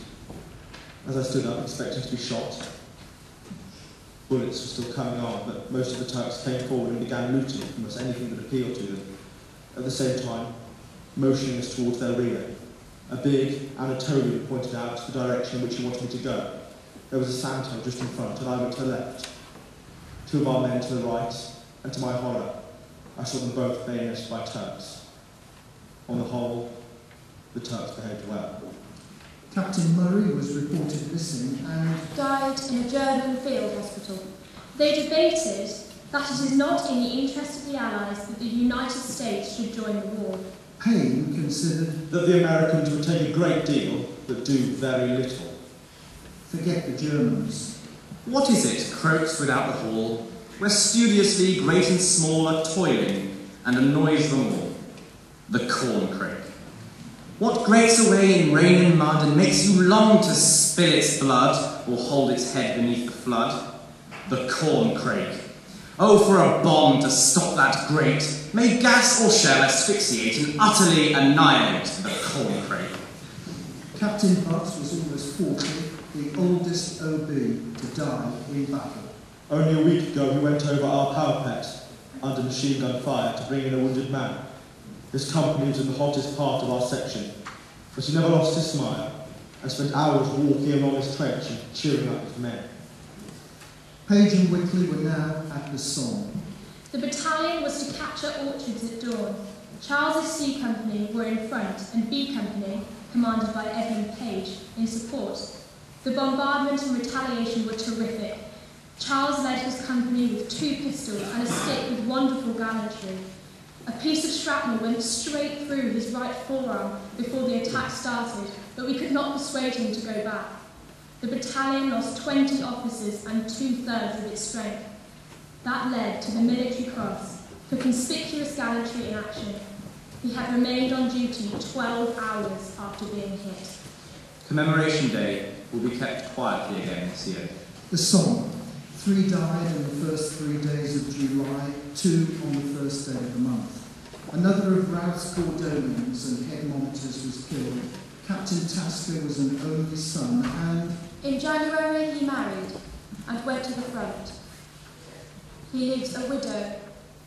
Speaker 2: As I stood up, expecting to be shot, bullets were still coming on, but most of the Turks came forward and began looting us anything that appealed to them. At the same time, motioning us towards their rear. A big Anatolian pointed out the direction in which he wanted me to go. There was a sandhill just in front, and I went to the left. Two of our men to the right, and to my horror, I saw them both bayoneted by Turks. On the whole, the Turks behaved well.
Speaker 1: Captain Murray was reported missing and
Speaker 5: Died in a German field hospital.
Speaker 3: They debated that it is not in the interest of the Allies that the United States should join the war.
Speaker 1: Payne considered
Speaker 2: That the Americans would take a great deal, but do very little.
Speaker 1: Forget the Germans.
Speaker 4: What is it croaks without the hall, where studiously great and small are toiling, and annoys them all? The corn crake. What grates away in rain and mud, and makes you long to spill its blood, or hold its head beneath the flood? The corn crake. Oh, for a bomb to stop that grate! May gas or shell asphyxiate and utterly annihilate the corn crake.
Speaker 1: Captain Butts was almost 40, the oldest OB to die in battle.
Speaker 2: Only a week ago, he went over our parapet under machine gun fire to bring in a wounded man. His company was in the hottest part of our section, but he never lost his smile and spent hours walking along his trench and cheering up his men.
Speaker 1: Page and Whitley were now at the Somme.
Speaker 3: The battalion was to capture orchards at dawn. Charles's C Company were in front, and B Company, commanded by Evan Page, in support. The bombardment and retaliation were terrific. Charles led his company with two pistols and escaped with wonderful gallantry. A piece of shrapnel went straight through his right forearm before the attack started, but we could not persuade him to go back. The battalion lost 20 officers and two-thirds of its strength. That led to the Military Cross for conspicuous gallantry in action. He had remained on duty 12 hours after being hit.
Speaker 4: Commemoration Day will be kept quietly again this year.
Speaker 1: The song. Three died in the first three days of July, two on the first day of the month. Another of Ralph's Gordonians and head monitors was killed. Captain Tasker was an only son and
Speaker 5: In January he married and went to the front. He leaves a widow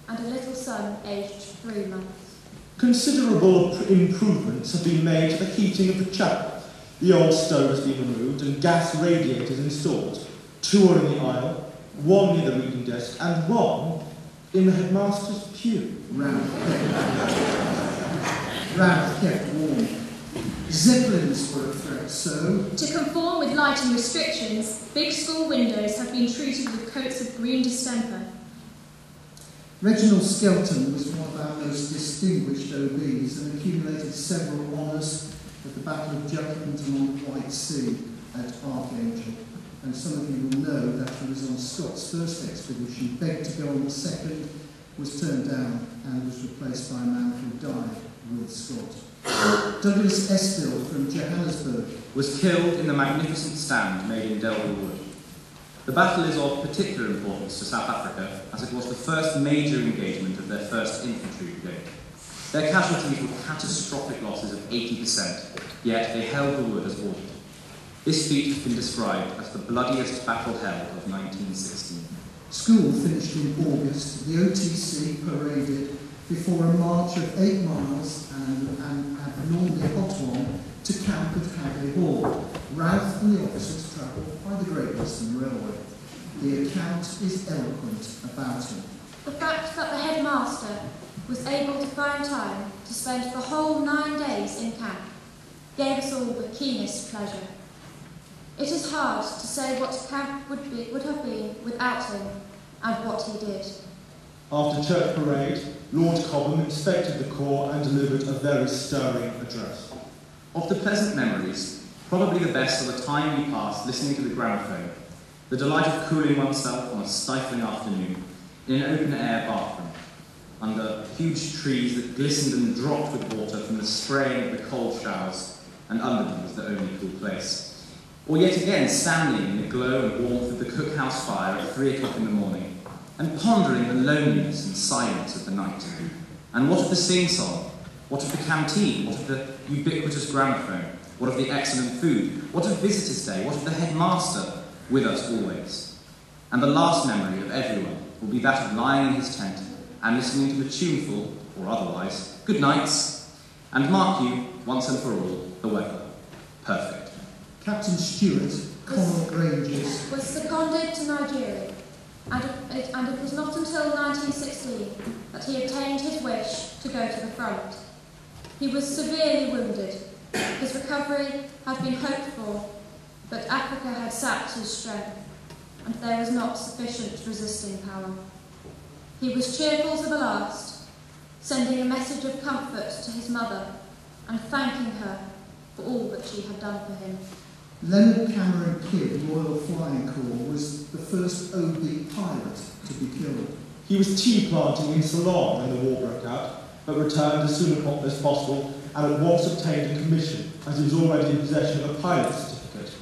Speaker 5: and a little son aged three months.
Speaker 2: Considerable improvements have been made to the heating of the chapel. The old stove has been removed and gas radiators installed. Two are in the aisle, one near the reading desk, and one in the headmaster's pew.
Speaker 1: Ralph kept, Ralph kept warm. Zeppelins were a threat, so
Speaker 3: To conform with lighting restrictions, big school windows have been treated with coats of green distemper.
Speaker 1: Reginald Skelton was one of our most distinguished OBs and accumulated several honours at the Battle of Jutland and on the White Sea at Archangel. And some of you will know that he was on Scott's first expedition, begged to go on the second, was turned down and was replaced by a man who died with Scott. Douglas Estill from Johannesburg
Speaker 4: was killed in the magnificent stand made in Delville Wood. The battle is of particular importance to South Africa as it was the first major engagement of their 1st Infantry. Their casualties were catastrophic losses of 80%, yet they held the wood as ordered. This feat has been described as the bloodiest battle held of 1916.
Speaker 1: School finished in August. The OTC paraded before a march of eight miles and an abnormally hot one to camp at Hagley Hall. Ralph and the officers travelled by the Great Western Railway. The account is eloquent about him.
Speaker 5: The fact that the headmaster was able to find time to spend the whole nine days in camp gave us all the keenest pleasure. It is hard to say what camp would, be, would have been without him and what he did.
Speaker 2: After church parade, Lord Cobham inspected the corps and delivered a very stirring address.
Speaker 4: Of the pleasant memories, probably the best are the time we passed listening to the gramophone, the delight of cooling oneself on a stifling afternoon in an open-air bathroom, under huge trees that glistened and dropped with water from the spraying of the cold showers, and under them was the only cool place. Or yet again, standing in the glow and warmth of the cookhouse fire at three o'clock in the morning, and pondering the loneliness and silence of the night. And what of the sing-song? What of the canteen? What of the ubiquitous gramophone? What of the excellent food? What of Visitors' Day? What of the headmaster with us always? And the last memory of everyone will be that of lying in his tent and listening to the tuneful, or otherwise, good nights, and mark you, once and for all, the weather. Perfect.
Speaker 1: Captain Stewart, Connaught Rangers,
Speaker 5: Was seconded to Nigeria, and it, and it was not until 1916 that he obtained his wish to go to the front. He was severely wounded. His recovery had been hoped for, but Africa had sapped his strength, and there was not sufficient resisting power. He was cheerful to the last, sending a message of comfort to his mother and thanking her for all that she had done for him.
Speaker 1: Leonard Cameron Kidd Royal Flying Corps was the first OB pilot to be killed.
Speaker 2: He was tea planting in Ceylon when the war broke out, but returned as soon as possible and at once obtained a commission as he was already in possession of a pilot's certificate.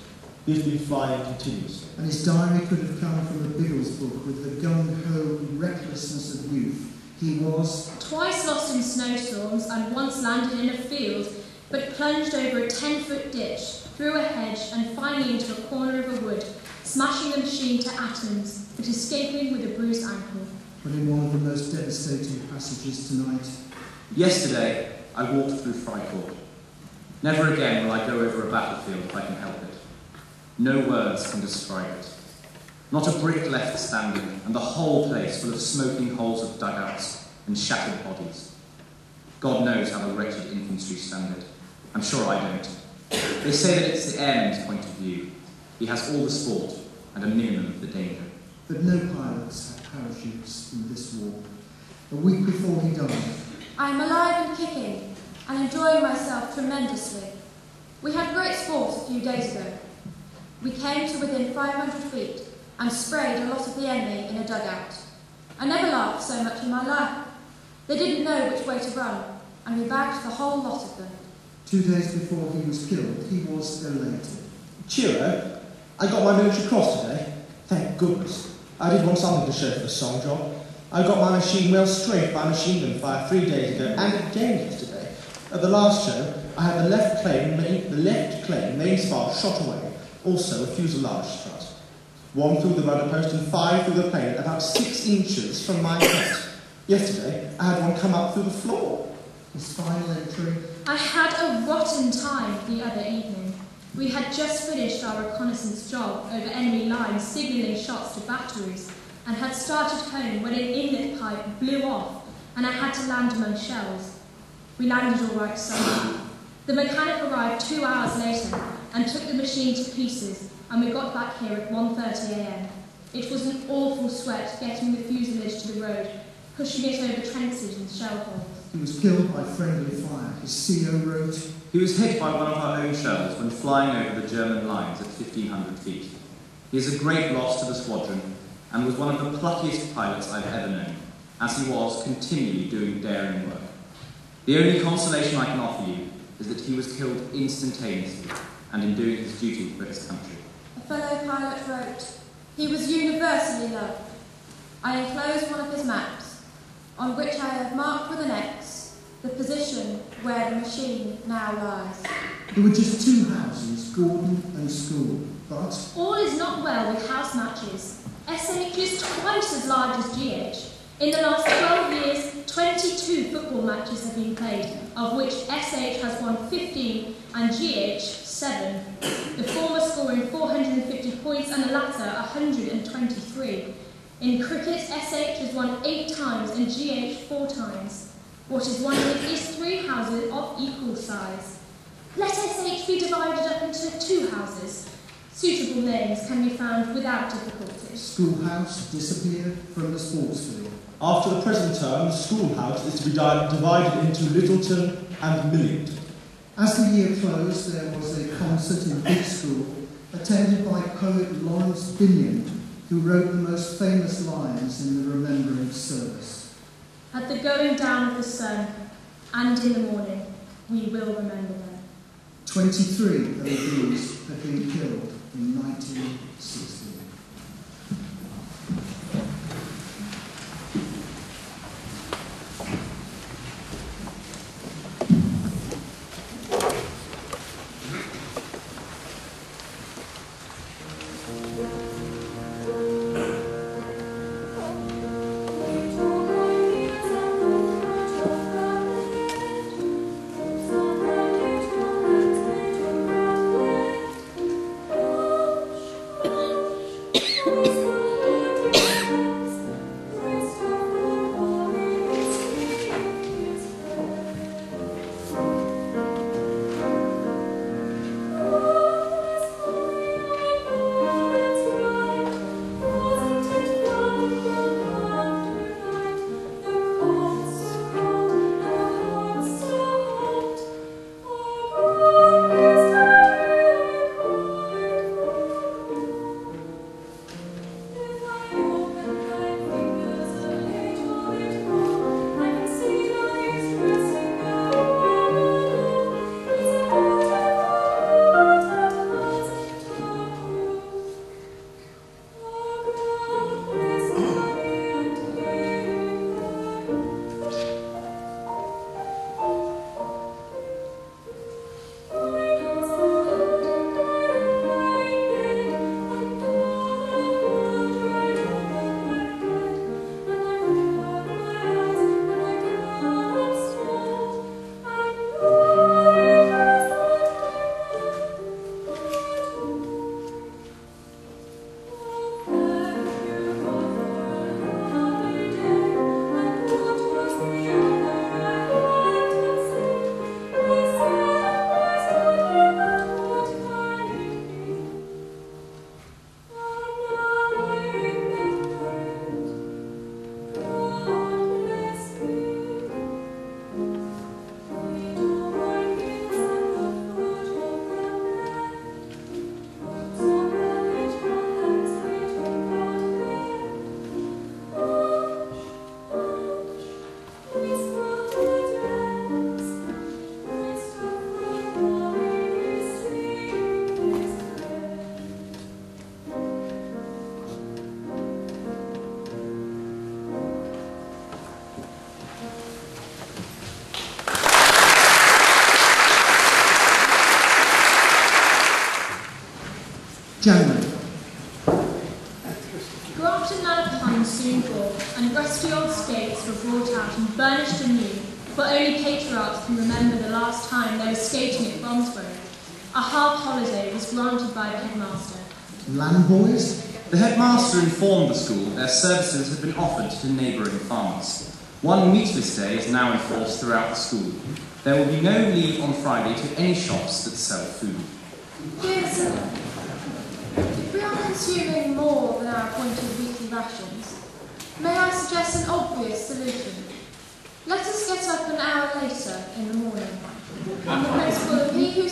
Speaker 2: He has been flying continuously.
Speaker 1: And his diary could have come from the Biggles book with the gung-ho recklessness of youth. He was
Speaker 3: Twice lost in snowstorms and once landed in a field, but plunged over a 10 foot ditch, through a hedge, and finally into a corner of a wood, smashing the machine to atoms, but escaping with a bruised ankle.
Speaker 1: but in one of the most devastating passages tonight.
Speaker 4: Yesterday, I walked through Fricourt. Never again will I go over a battlefield if I can help it. No words can describe it. Not a brick left standing, and the whole place full of smoking holes of dugouts and shattered bodies. God knows how the wretched infantry stand it. I'm sure I don't. They say that it's the airman's point of view. He has all the sport and a minimum of the danger.
Speaker 1: But no pilots had parachutes in this war. A week before he died,
Speaker 5: I am alive and kicking and enjoying myself tremendously. We had great sport a few days ago. We came to within 500 feet and sprayed a lot of the enemy in a dugout. I never laughed so much in my life. They didn't know which way to run, and we bagged the whole lot of them.
Speaker 1: two days before he was killed, he was elated.
Speaker 2: Cheerio! I got my military cross today. Thank goodness. I did want something to show for the song job. I got my machine well straight by machine gun fire three days ago and again yesterday. At the last show, I had the left claim, main, the left claim main spar shot away. Also a fuselage strut. One through the rudder post and five through the plane, about six inches from my head. Yesterday, I had one come up through the floor.
Speaker 1: His final entry,
Speaker 3: I had a rotten time the other evening. We had just finished our reconnaissance job over enemy lines, signalling shots to batteries, and had started home when an inlet pipe blew off, and I had to land among shells. We landed all right somehow. The mechanic arrived two hours later and took the machine to pieces, and we got back here at 1.30 a.m. It was an awful sweat getting the fuselage to the road, pushing it over trenches and shell holes.
Speaker 1: he was killed by friendly fire. His CO wrote,
Speaker 4: He was hit by one of our own shells when flying over the German lines at 1500 feet. He is a great loss to the squadron and was one of the pluckiest pilots I've ever known, as he was continually doing daring work. The only consolation I can offer you is that he was killed instantaneously and in doing his duty for his country.
Speaker 5: A fellow pilot wrote, He was universally loved. I enclose one of his maps, on which I have marked with an X the position where the machine now lies.
Speaker 1: There were just two houses, Gordon and School, but
Speaker 3: All is not well with house matches. SH is twice as large as GH. In the last 12 years, 22 football matches have been played, of which SH has won 15 and GH 7. The former scoring 450 points and the latter 123. In cricket, SH has won 8 times and GH 4 times. What is wanted is three houses of equal size. Let SH be divided up into two houses. Suitable names can be found without difficulty.
Speaker 1: Schoolhouse disappeared from the sports field.
Speaker 2: After the present term, the schoolhouse is to be divided into Lyttelton and Millington.
Speaker 1: As the year closed, there was a concert in Big School attended by poet Laurence Binyon, who wrote the most famous lines in the Remembrance Service.
Speaker 3: At the going down of the sun and in the morning, we will remember them.
Speaker 1: 23 of OBs had been killed in 1960.
Speaker 3: Headmaster
Speaker 4: informed the school their services had been offered to neighbouring farmers. One meatless day is now enforced throughout the school. There will be no leave on Friday to any shops that sell food.
Speaker 5: Dear sir, if we are consuming more than our appointed weekly rations, may I suggest an obvious solution? Let us get up an hour later in the morning, on the principle of he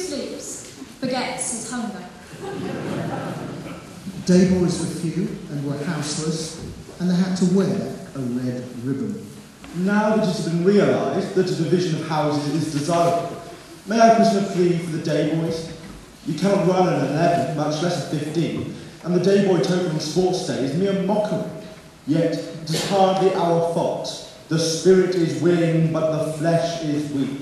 Speaker 1: day boys were few and were houseless, and they had to wear a red ribbon.
Speaker 2: Now that it has been realised that a division of houses is desirable, may I christen a plea for the day boys? You cannot run an 11, much less a 15, and the day boy token on sports day is mere mockery. Yet it is hardly our fault. The spirit is willing, but the flesh is weak.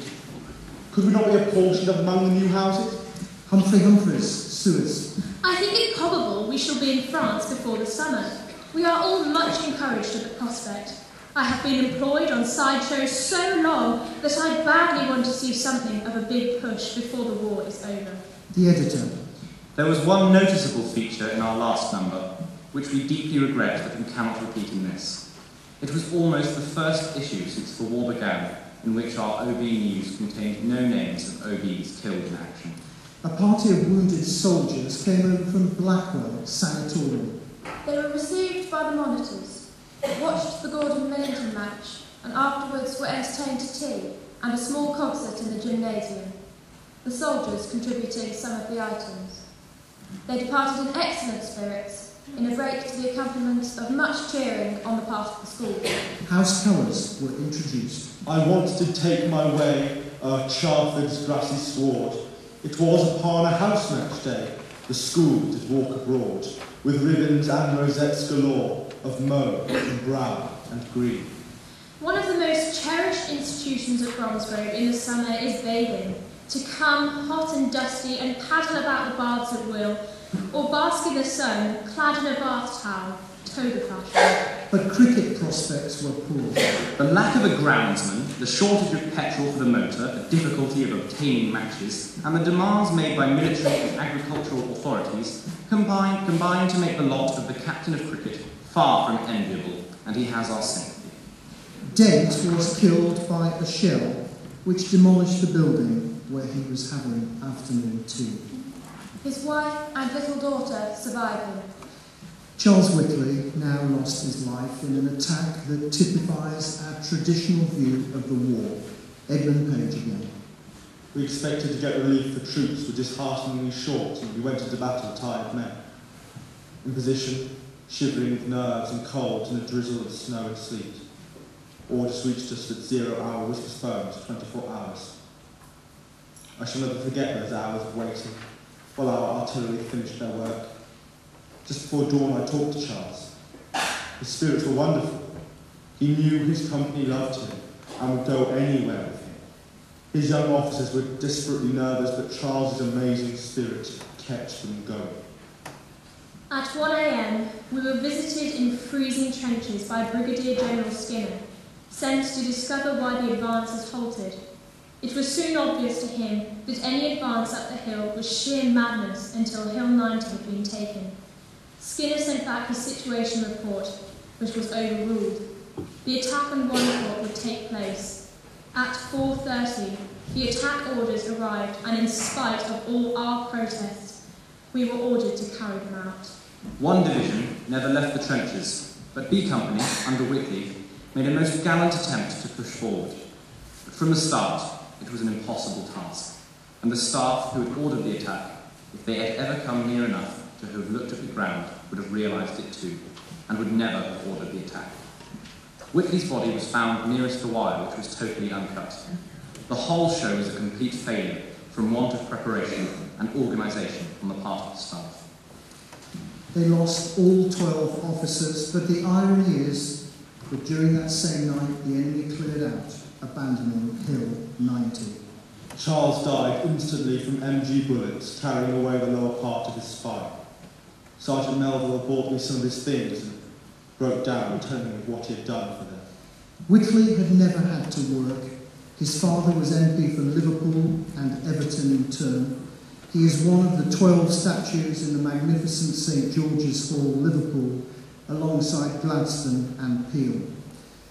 Speaker 2: Could we not be apportioned among the new houses?
Speaker 1: Humphrey Humphreys, Suez.
Speaker 3: I think it probable we shall be in France before the summer. We are all much encouraged at the prospect. I have been employed on sideshows so long that I badly want to see something of a big push before the war is over.
Speaker 1: The editor.
Speaker 4: There was one noticeable feature in our last number, which we deeply regret that we cannot repeat in this. It was almost the first issue since the war began in which our OB news contained no names of OBs killed in action.
Speaker 1: A party of wounded soldiers came over from Blackwell Sanatorium.
Speaker 5: They were received by the monitors, watched the Gordon Millington match, and afterwards were entertained to tea and a small concert in the gymnasium, the soldiers contributing some of the items. They departed in excellent spirits, in a break to the accompaniment of much cheering on the part of the school.
Speaker 1: House colours were introduced.
Speaker 2: I wanted to take my way o'er Charford's grassy sward. It was upon a house match day. The school did walk abroad, with ribbons and rosettes galore of mauve and brown and green.
Speaker 3: One of the most cherished institutions at Bromsgrove in the summer is bathing. To come hot and dusty and paddle about the baths at will, or bask in the sun, clad in a bath towel, toga fashion.
Speaker 1: But cricket prospects were poor.
Speaker 4: The lack of a groundsman, the shortage of petrol for the motor, the difficulty of obtaining matches, and the demands made by military and agricultural authorities combined, combined to make the lot of the captain of cricket far from enviable, and he has our sympathy.
Speaker 1: Dent was killed by a shell which demolished the building where he was having afternoon tea.
Speaker 5: His wife and little daughter survived him.
Speaker 1: Charles Whitley now lost his life in an attack that typifies our traditional view of the war. Edmund Page again.
Speaker 2: We expected to get relief for troops were dishearteningly short and we went into battle tired men. In position, shivering with nerves and cold in a drizzle of snow and sleet. Orders reached us that zero hour was postponed to 24 hours. I shall never forget those hours of waiting while our artillery finished their work. Just before dawn I talked to Charles. His spirits were wonderful. He knew his company loved him and would go anywhere with him. His young officers were desperately nervous, but Charles's amazing spirit kept them going.
Speaker 3: At 1am, we were visited in freezing trenches by Brigadier General Skinner, sent to discover why the advance had halted. It was soon obvious to him that any advance up the hill was sheer madness until Hill 90 had been taken. Skinner sent back his situation report, which was overruled. The attack on Wancourt would take place. At 4.30, the attack orders arrived, and in spite of all our protests, we were ordered to carry them out.
Speaker 4: One division never left the trenches, but B Company, under Whitley, made a most gallant attempt to push forward. But from the start, it was an impossible task, and the staff who had ordered the attack, if they had ever come near enough to have looked at the ground, would have realised it too, and would never have ordered the attack. Whitley's body was found nearest the wire, which was totally uncut. The whole show was a complete failure from want of preparation and organisation on the part of the staff.
Speaker 1: They lost all 12 officers, but the irony is that during that same night the enemy cleared out, abandoning Hill 90.
Speaker 2: Charles died instantly from MG bullets carrying away the lower part of his spine. Sergeant Melville bought me some of his things and broke down telling me what he had done for them.
Speaker 1: Whitley had never had to work. His father was MP for Liverpool and Everton in turn. He is one of the 12 statues in the magnificent St George's Hall, Liverpool, alongside Gladstone and Peel.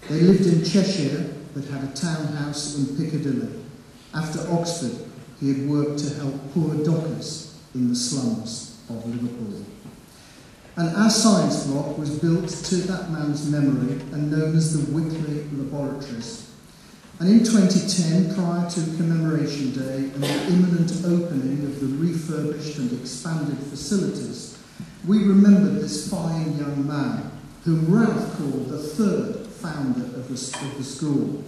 Speaker 1: They lived in Cheshire but had a townhouse in Piccadilly. After Oxford, he had worked to help poor dockers in the slums of Liverpool. And our science block was built to that man's memory and known as the Whitley Laboratories. And in 2010, prior to Commemoration Day and the imminent opening of the refurbished and expanded facilities, we remembered this fine young man, whom Ralph called the third founder of the, of the school.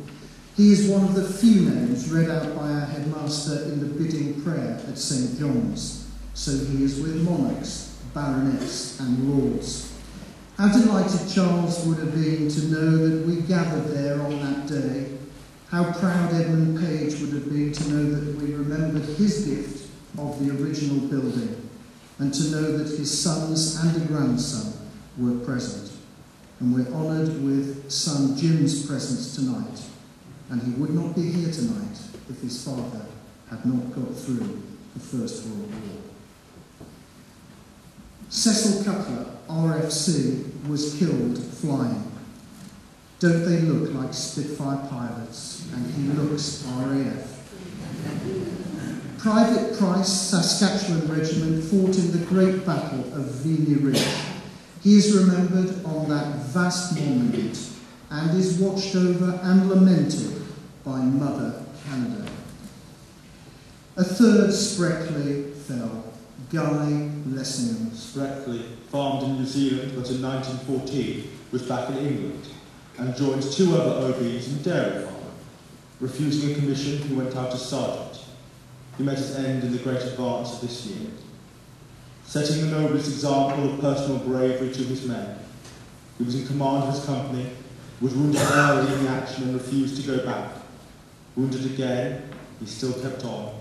Speaker 1: He is one of the few names read out by our headmaster in the bidding prayer at St John's. So he is with monarchs, baronets, and lords. How delighted Charles would have been to know that we gathered there on that day. How proud Edmund Page would have been to know that we remembered his gift of the original building and to know that his sons and a grandson were present. And we're honoured with son Jim's presence tonight. And he would not be here tonight if his father had not got through the First World War. Cecil Cutler, RFC, was killed flying. Don't they look like Spitfire pilots? And he looks RAF. Private Price, Saskatchewan Regiment, fought in the Great Battle of Vimy Ridge. He is remembered on that vast monument and is watched over and lamented by Mother Canada. A third Spreckley fell, Guy Lessingham.
Speaker 2: Spreckley, farmed in New Zealand but in 1914, was back in England and joined two other OBs in dairy farming. Refusing a commission, he went out as sergeant. He met his end in the Great Advance of this year. Setting the noblest example of personal bravery to his men, he was in command of his company, was wounded early in the action and refused to go back. Wounded again, he still kept on,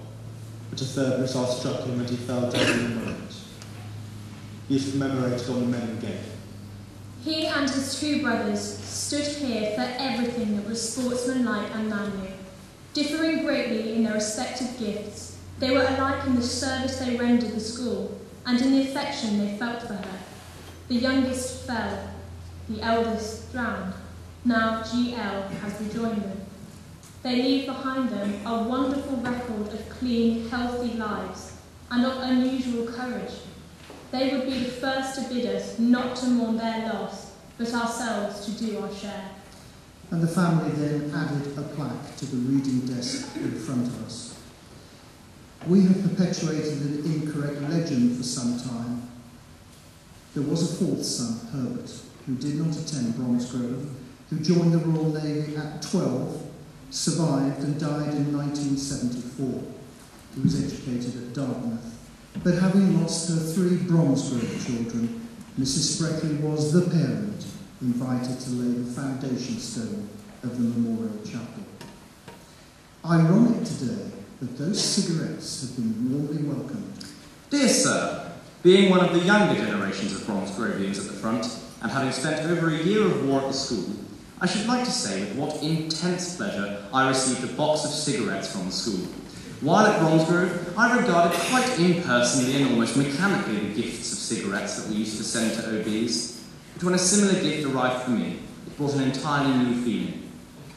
Speaker 2: but a third missile struck him and he fell dead in a moment. He is commemorated on the Menin Gate.
Speaker 3: He and his two brothers stood here for everything that was sportsmanlike and manly. Differing greatly in their respective gifts, they were alike in the service they rendered the school and in the affection they felt for her. The youngest fell, the eldest drowned. Now GL has rejoined them. They leave behind them a wonderful record of clean, healthy lives and of unusual courage. They would be the first to bid us not to mourn their loss, but ourselves to do our share.
Speaker 1: And the family then added a plaque to the reading desk in front of us. We have perpetuated an incorrect legend for some time. There was a fourth son, Herbert, who did not attend Bromsgrove, who joined the Royal Navy at 12, survived and died in 1974. He was educated at Dartmouth. But having lost her three Bromsgrove children, Mrs. Spreckley was the parent invited to lay the foundation stone of the memorial chapel. Ironic today that those cigarettes have been warmly welcomed.
Speaker 4: Dear Sir, being one of the younger generations of Bromsgrovians at the front, and having spent over a year of war at the school, I should like to say with what intense pleasure I received a box of cigarettes from the school. While at Bromsgrove, I regarded quite impersonally and almost mechanically the gifts of cigarettes that we used to send to OBs. But when a similar gift arrived for me, it brought an entirely new feeling.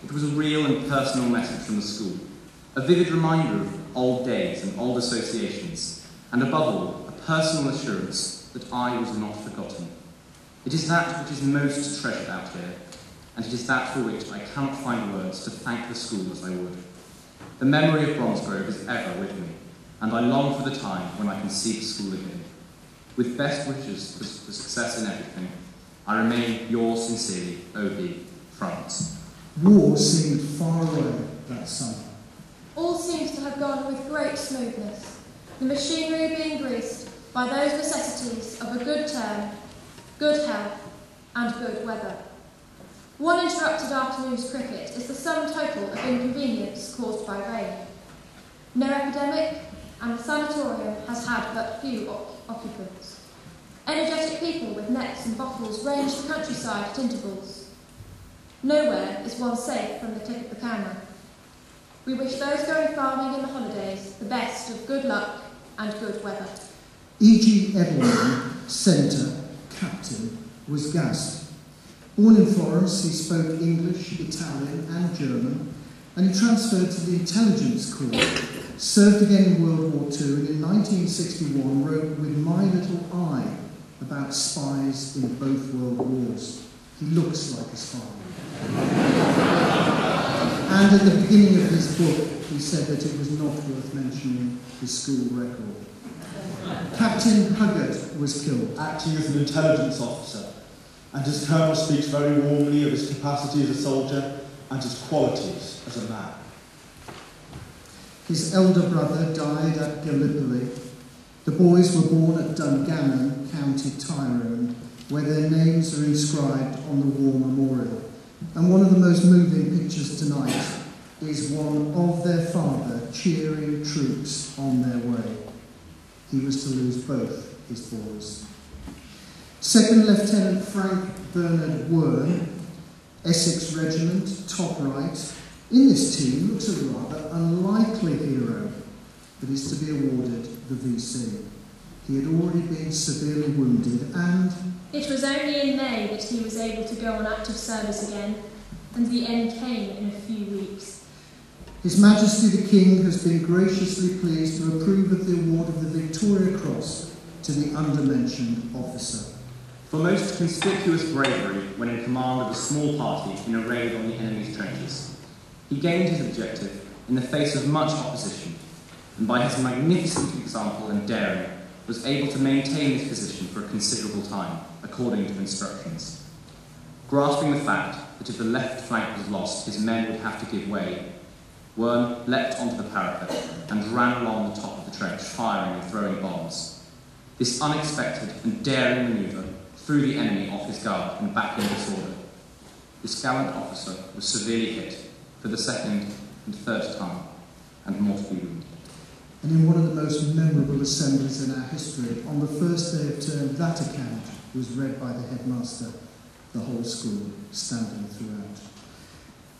Speaker 4: It was a real and personal message from the school, a vivid reminder of old days and old associations, and above all, a personal assurance that I was not forgotten. It is that which is most treasured out here, and it is that for which I cannot find words to thank the school as I would. The memory of Bromsgrove is ever with me, and I long for the time when I can see the school again. With best wishes for, for success in everything, I remain yours sincerely, O.B. France.
Speaker 1: War seemed far away that summer.
Speaker 5: All seems to have gone with great smoothness, the machinery being greased by those necessities of a good term, good health, and good weather. One interrupted afternoon's cricket is the sum total of inconvenience caused by rain. No epidemic, and the sanatorium has had but few occupants. Energetic people with nets and bottles range the countryside at intervals. Nowhere is one safe from the click of the camera. We wish those going farming in the holidays the best of good luck and good weather.
Speaker 1: E.G. Edelman, centre, captain, was gassed. Born in Florence, he spoke English, Italian, and German, and he transferred to the Intelligence Corps, served again in World War II, and in 1961 wrote With My Little Eye about spies in both world wars. He looks like a spy. and at the beginning of his book, he said that it was not worth mentioning his school record. Captain Huggett was killed.
Speaker 2: acting as an intelligence officer, and his colonel speaks very warmly of his capacity as a soldier and his qualities as a man.
Speaker 1: His elder brother died at Gallipoli. The boys were born at Dungannon, County Tyrone, where their names are inscribed on the War Memorial. And one of the most moving pictures tonight is one of their father cheering troops on their way. He was to lose both his boys. Second Lieutenant Frank Bernard Wearne, Essex Regiment, top right, in this team looks a rather unlikely hero that is to be awarded the VC. He had already been severely wounded and
Speaker 3: It was only in May that he was able to go on active service again, and the end came in a few weeks.
Speaker 1: His Majesty the King has been graciously pleased to approve of the award of the Victoria Cross to the undermentioned officer.
Speaker 4: For most conspicuous bravery when in command of a small party in a raid on the enemy's trenches, he gained his objective in the face of much opposition, and by his magnificent example and daring, was able to maintain his position for a considerable time, according to instructions. Grasping the fact that if the left flank was lost, his men would have to give way, Wearne leapt onto the parapet and ran along the top of the trench, firing and throwing bombs. This unexpected and daring manoeuvre threw the enemy off his guard and back in disorder. This gallant officer was severely hit for the second and third time, and mortally wounded.
Speaker 1: And in one of the most memorable assemblies in our history, on the first day of term, that account was read by the headmaster, the whole school standing throughout.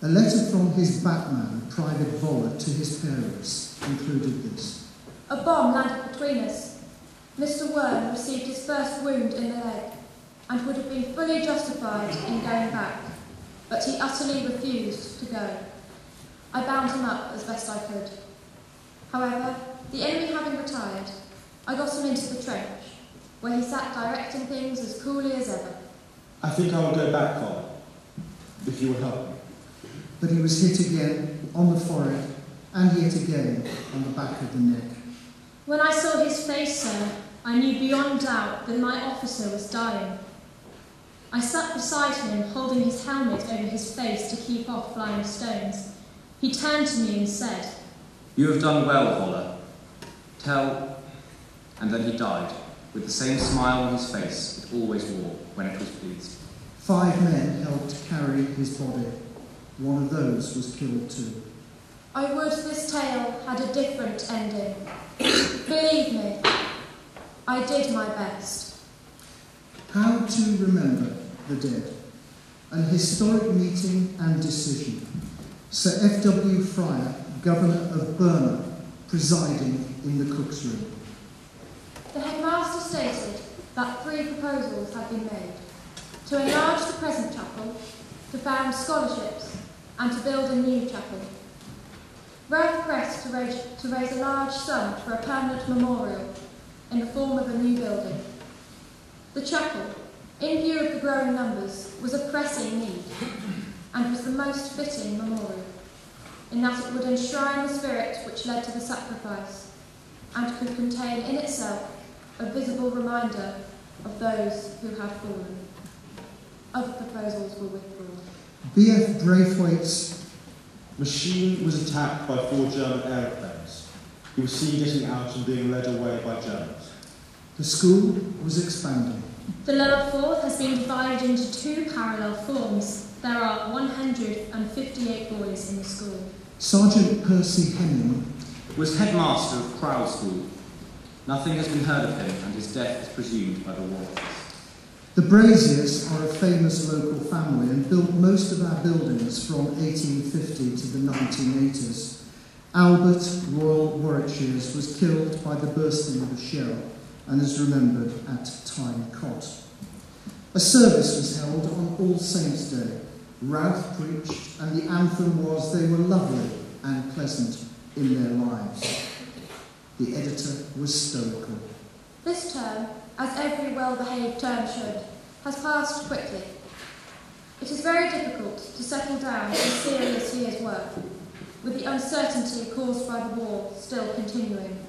Speaker 1: A letter from his Batman, Private Voller, to his parents included this.
Speaker 5: A bomb landed between us. Mr. Wearne received his first wound in the leg and would have been fully justified in going back, but he utterly refused to go. I bound him up as best I could. However, the enemy having retired, I got him into the trench, where he sat directing things as coolly as ever.
Speaker 2: I think I will go back, Father, if you will help me.
Speaker 1: But he was hit again on the forehead and yet again on the back of the neck.
Speaker 3: When I saw his face, sir, I knew beyond doubt that my officer was dying. I sat beside him, holding his helmet over his face to keep off flying stones. He turned to me and said,
Speaker 4: You have done well, Voller. Tell. And then he died, with the same smile on his face it always wore when it was pleased.
Speaker 1: Five men helped carry his body. One of those was killed too.
Speaker 5: I would this tale had a different ending. [coughs] Believe me, I did my best.
Speaker 1: How to remember the dead. An historic meeting and decision. Sir F.W. Fryer, Governor of Burma, presiding in the cook's room.
Speaker 5: The headmaster stated that three proposals had been made to enlarge the present chapel, to found scholarships, and to build a new chapel. Ralph pressed to raise, to raise a large sum for a permanent memorial in the form of a new building. The chapel, in view of the growing numbers, was a pressing need and was the most fitting memorial, in that it would enshrine the spirit which led to the sacrifice and could contain in itself a visible reminder of those who had fallen. Other proposals were withdrawn.
Speaker 1: B.F. Braithwaite's
Speaker 2: Machine was attacked by four German aeroplanes. He was seen getting out and being led away by Germans.
Speaker 1: The school was expanding.
Speaker 3: The lower fourth has been divided into two parallel forms. There are 158 boys in the school.
Speaker 1: Sergeant Percy Hemming
Speaker 4: Was headmaster of Crowd School. Nothing has been heard of him, and his death is presumed by the war office.
Speaker 6: The Braziers are a famous local family and built most of our buildings from 1850 to the 1980s. Albert, Royal Warwickshire's, was killed by the bursting of a shell and is remembered at Tyne Cot. A service was held on All Saints' Day. Ralph preached, and the anthem was They were lovely and pleasant in their lives. The editor was stoical.
Speaker 5: This term, as every well-behaved term should, has passed quickly. It is very difficult to settle down to a serious year's work, with the uncertainty caused by the war still continuing.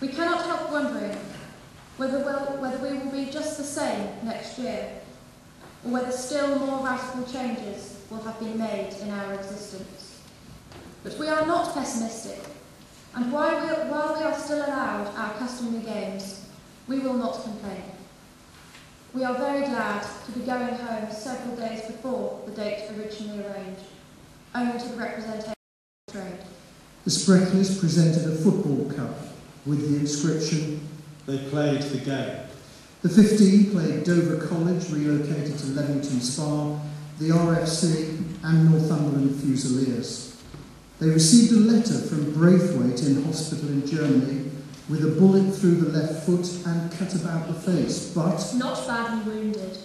Speaker 5: We cannot help wondering whether, we'll, whether we will be just the same next year, or whether still more radical changes will have been made in our existence. But we are not pessimistic, and while we, while we are still allowed our customary games, we will not complain. We are very glad to be going home several days before the date originally arranged, owing to the representation of trade.
Speaker 6: The Spreckleys presented a football cup with the inscription
Speaker 2: They played the game.
Speaker 6: The 15 played Dover College, relocated to Leamington Spa, the RFC, and Northumberland Fusiliers. They received a letter from Braithwaite in hospital in Germany with a bullet through the left foot and cut about the face, but
Speaker 3: Not badly wounded.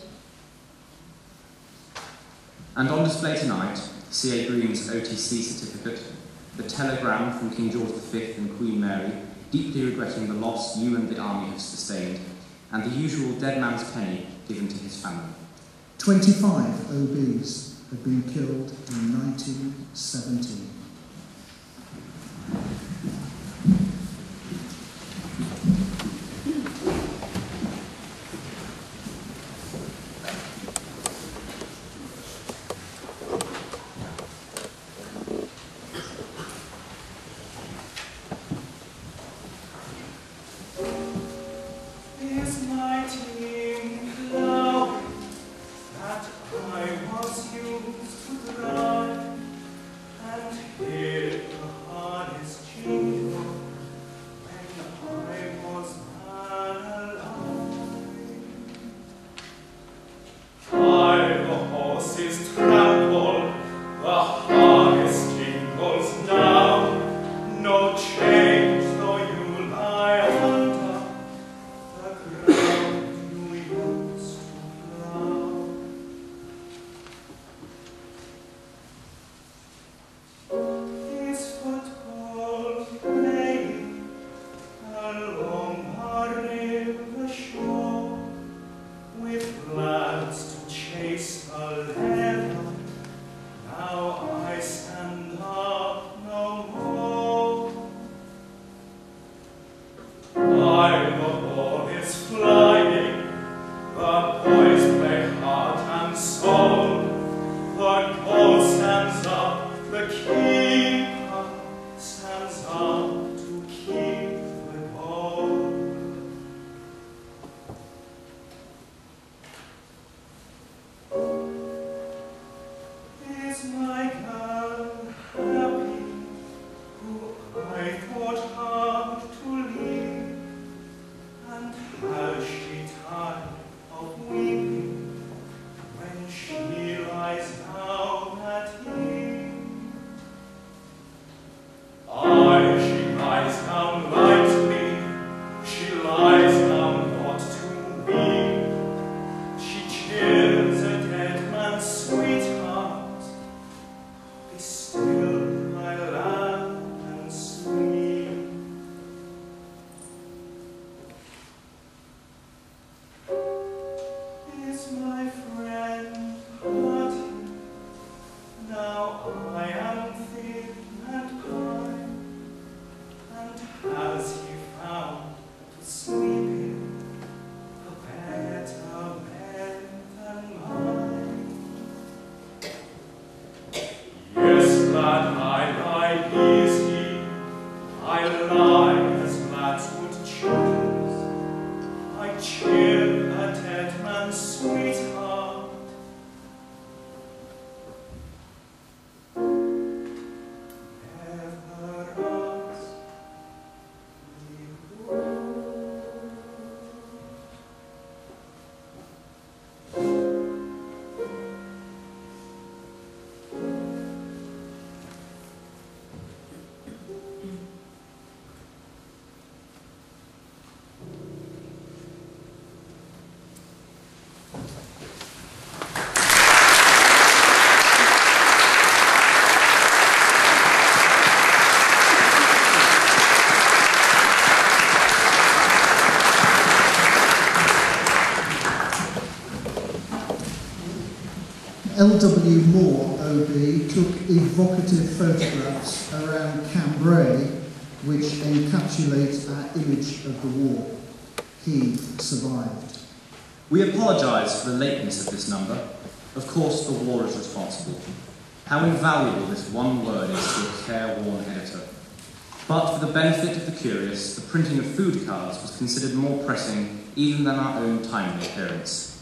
Speaker 4: And on display tonight, C.A. Green's OTC certificate, the telegram from King George V and Queen Mary, deeply regretting the loss you and the army have sustained, and the usual dead man's penny given to his family.
Speaker 6: 25 OBs had been killed in 1917.
Speaker 1: L.W. Moore, OB, took evocative photographs around Cambrai which encapsulate our image of the war. He survived.
Speaker 4: We apologise for the lateness of this number. Of course, the war is responsible. How invaluable this one word is to a careworn editor. But for the benefit of the curious, the printing of food cards was considered more pressing even than our own timely appearance.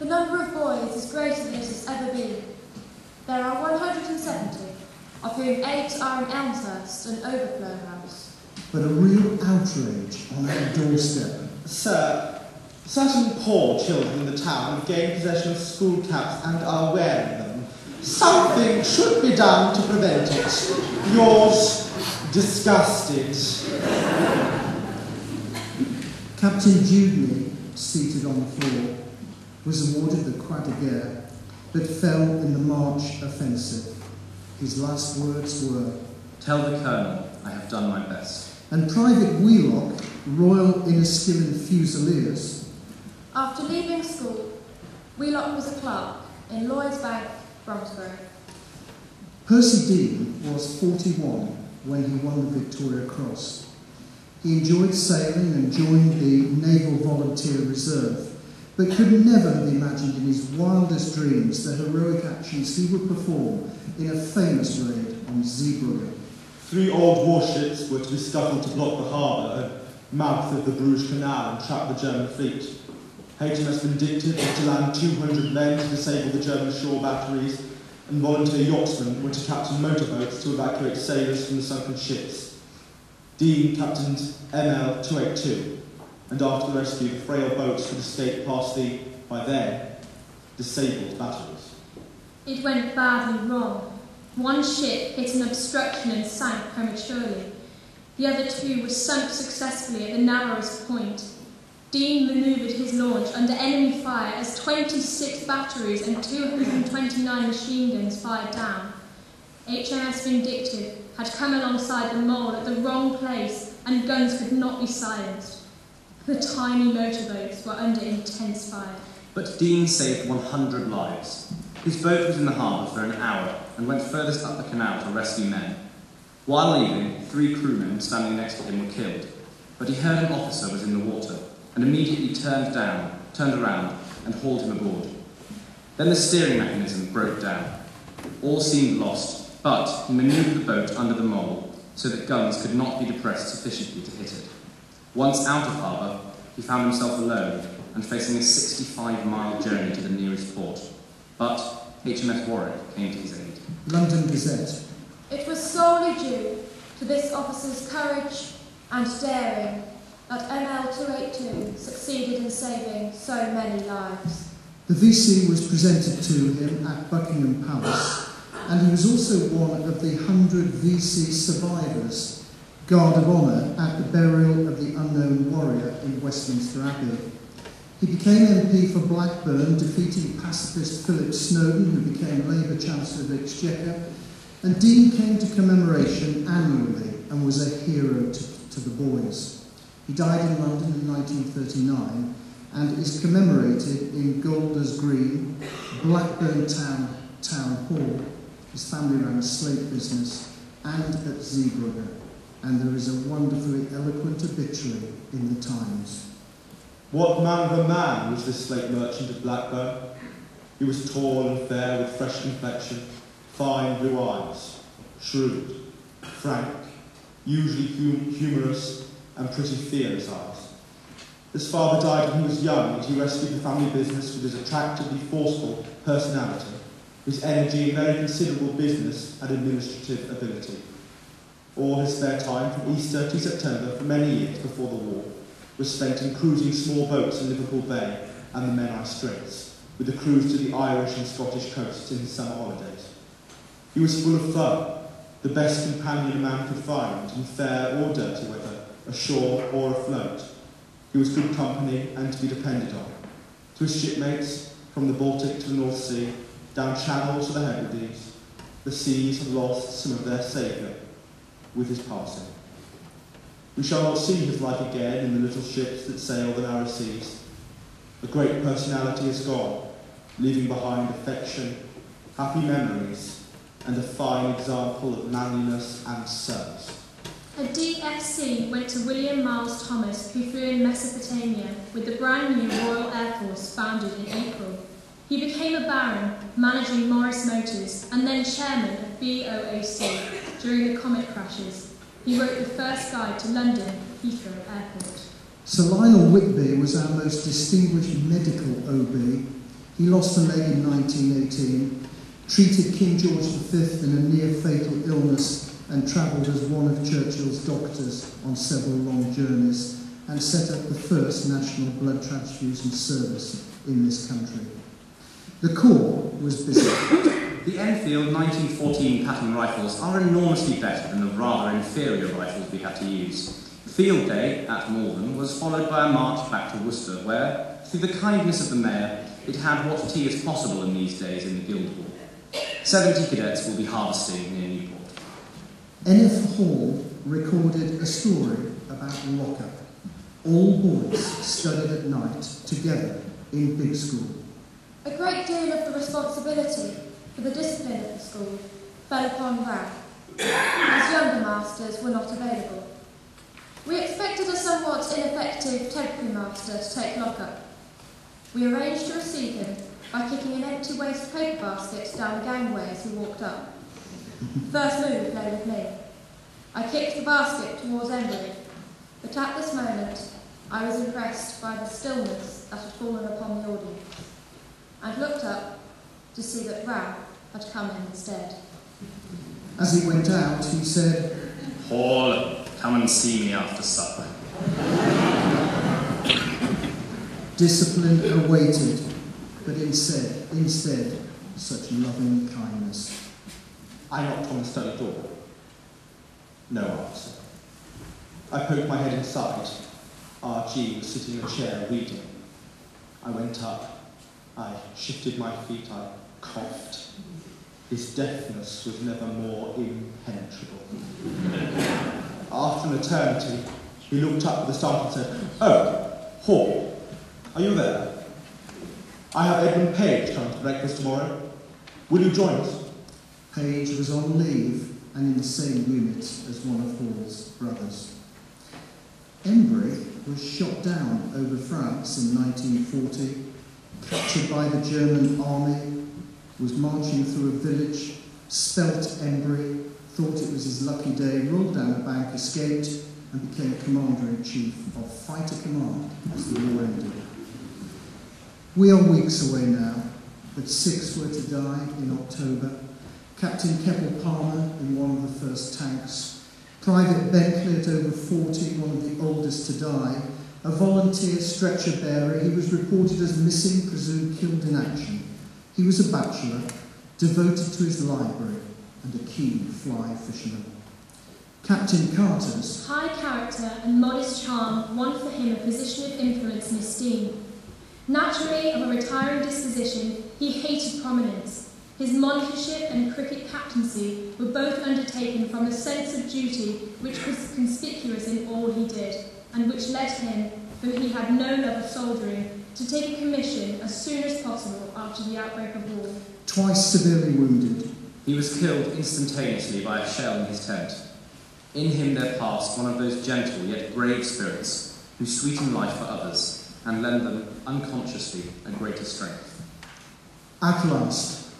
Speaker 5: The number of boys is greater than it has ever been. There are 170, of whom eight are in Elmshurst and Overflow House.
Speaker 1: But a real outrage on our doorstep.
Speaker 2: Sir, certain poor children in the town have gained possession of school caps and are wearing them. Something should be done to prevent it. Yours, disgusted.
Speaker 1: Captain Dewdney, seated on the floor, was awarded the Croix de Guerre, but fell in the March offensive. His last words were,
Speaker 4: Tell the Colonel I have done my best.
Speaker 1: and Private Wheelock, Royal Inniskilling Fusiliers,
Speaker 5: After leaving school, Wheelock was a clerk in Lloyd's Bank, Bromsgrove.
Speaker 1: Percy Dean was 41 when he won the Victoria Cross. He enjoyed sailing and joined the Naval Volunteer Reserve, but could never have imagined in his wildest dreams the heroic actions he would perform in a famous raid on Zeebrugge.
Speaker 2: Three old warships were to be scuttled to block the harbour and mouth of the Bruges Canal and trap the German fleet. HMS Vindictive was to land 200 men to disable the German shore batteries, and volunteer yachtsmen were to captain motorboats to evacuate sailors from the sunken ships. Dean captained ML 282, and after the rescue, frail boats could escape past the, by then, disabled batteries.
Speaker 3: It went badly wrong. One ship hit an obstruction and sank prematurely. The other two were sunk successfully at the narrowest point. Dean manoeuvred his launch under enemy fire as 26 batteries and 229 machine guns fired down. HMS Vindictive had come alongside the mole at the wrong place and guns could not be silenced. The tiny motorboats were under intense fire.
Speaker 4: But Dean saved 100 lives. His boat was in the harbour for an hour and went furthest up the canal to rescue men. While leaving, three crewmen standing next to him were killed, but he heard an officer was in the water and immediately turned down, turned around and hauled him aboard. Then the steering mechanism broke down. All seemed lost, but he manoeuvred the boat under the mole so that guns could not be depressed sufficiently to hit it. Once out of harbour, he found himself alone and facing a 65 mile journey to the nearest port. But HMS Warwick came to his aid.
Speaker 1: London Gazette.
Speaker 5: It was solely due to this officer's courage and daring that ML282 succeeded in saving so many lives.
Speaker 1: The VC was presented to him at Buckingham Palace, and he was also one of the 100 VC survivors, Guard of Honour at the burial of the unknown warrior in Westminster Abbey. He became MP for Blackburn, defeating pacifist Philip Snowden, who became Labour Chancellor of Exchequer, and Dean came to commemoration annually and was a hero to, to the boys. He died in London in 1939 and is commemorated in Golders Green, Blackburn Town Town Hall. His family ran a slate business and at Zeebrugge, and there is a wonderfully eloquent obituary in the Times.
Speaker 2: What man of a man was this slate merchant of Blackburn? He was tall and fair with fresh complexion, fine blue eyes, shrewd, frank, usually hum- humorous, and pretty fearless eyes. His father died when he was young, and he rescued the family business with his attractively forceful personality, his energy and very considerable business and administrative ability. All his spare time from Easter to September for many years before the war was spent in cruising small boats in Liverpool Bay and the Menai Straits, with a cruise to the Irish and Scottish coasts in his summer holidays. He was full of fun, the best companion a man could find in fair or dirty weather, ashore or afloat. He was good company and to be depended on. To his shipmates, from the Baltic to the North Sea, down Channel to the Hebrides, the seas have lost some of their saviour with his passing. We shall not see his like again in the little ships that sail the narrow seas. A great personality is gone, leaving behind affection, happy memories, and a fine example of manliness and service.
Speaker 3: A DFC went to William Miles Thomas, who flew in Mesopotamia with the brand new Royal Air Force founded in April. He became a baron, managing Morris Motors, and then chairman of BOAC during the comet crashes. He wrote the first guide to London Heathrow Airport.
Speaker 1: Sir Lionel Whitby was our most distinguished medical OB. He lost a leg in 1918, treated King George V in a near fatal illness, and travelled as one of Churchill's doctors on several long journeys, and set up the first national blood transfusion service in this country. The Corps was busy.
Speaker 4: The Enfield 1914 pattern rifles are enormously better than the rather inferior rifles we had to use. Field Day at Malvern was followed by a march back to Worcester, where, through the kindness of the mayor, it had what tea is possible in these days in the Guildhall. Seventy cadets will be harvesting near Newport.
Speaker 1: NF Hall recorded a story about lockup. All boys studied at night together in big school.
Speaker 5: A great deal of the responsibility for the discipline of the school fell upon Ralph, as younger masters were not available. We expected a somewhat ineffective temporary master to take lock-up. We arranged to receive him by kicking an empty waste paper basket down the gangway as he walked up. First move lay with me. I kicked the basket towards Embry, but at this moment I was impressed by the stillness that had fallen upon the audience, and looked up to see that Ralph had come in instead.
Speaker 1: As he went out, he said,
Speaker 4: Paul, come and see me after supper.
Speaker 1: Discipline awaited, but instead, instead, such loving kindness.
Speaker 2: I knocked on the study door. No answer. I poked my head inside. R.G. was sitting in a chair reading. I went up. I shifted my feet. I coughed. His deafness was never more impenetrable. After an eternity, he looked up with a start and said, Oh, Hall, are you there? I have Edmund Page coming to breakfast tomorrow. Will you join us?
Speaker 1: Page was on leave and in the same unit as one of Hall's brothers. Embry was shot down over France in 1940, captured by the German army, was marching through a village, spelt Embry, thought it was his lucky day, rolled down a bank, escaped, and became Commander-in-Chief of Fighter Command as the war ended. We are weeks away now, but six were to die in October. Captain Keppel Palmer in one of the first tanks, Private Bentley at over 40, one of the oldest to die, a volunteer stretcher bearer, he was reported as missing, presumed killed in action. He was a bachelor, devoted to his library, and a keen fly fisherman. Captain Carter's
Speaker 3: High character and modest charm won for him a position of influence and esteem. Naturally of a retiring disposition, he hated prominence. His monitorship and cricket captaincy were both undertaken from a sense of duty which was conspicuous in all he did, and which led him, though he had no love of soldiering, to take a commission as soon as possible after the outbreak of war.
Speaker 1: twice severely wounded,
Speaker 4: He was killed instantaneously by a shell in his tent. In him there passed one of those gentle yet brave spirits who sweeten life for others and lend them unconsciously a greater strength.
Speaker 1: at last,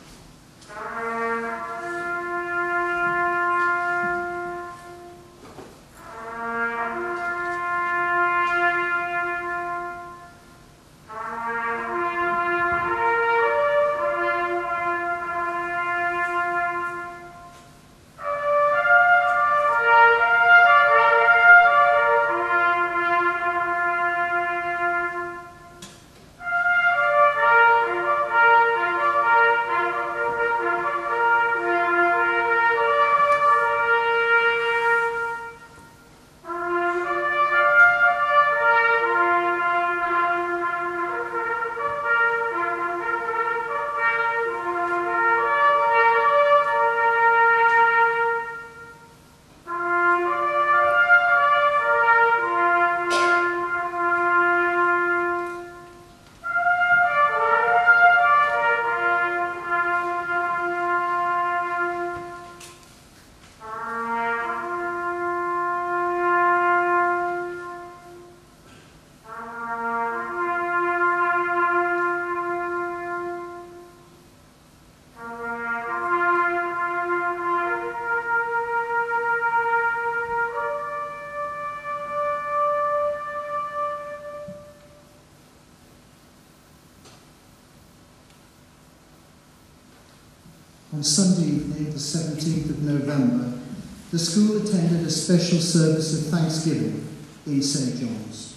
Speaker 1: the school attended a special service of Thanksgiving in St John's.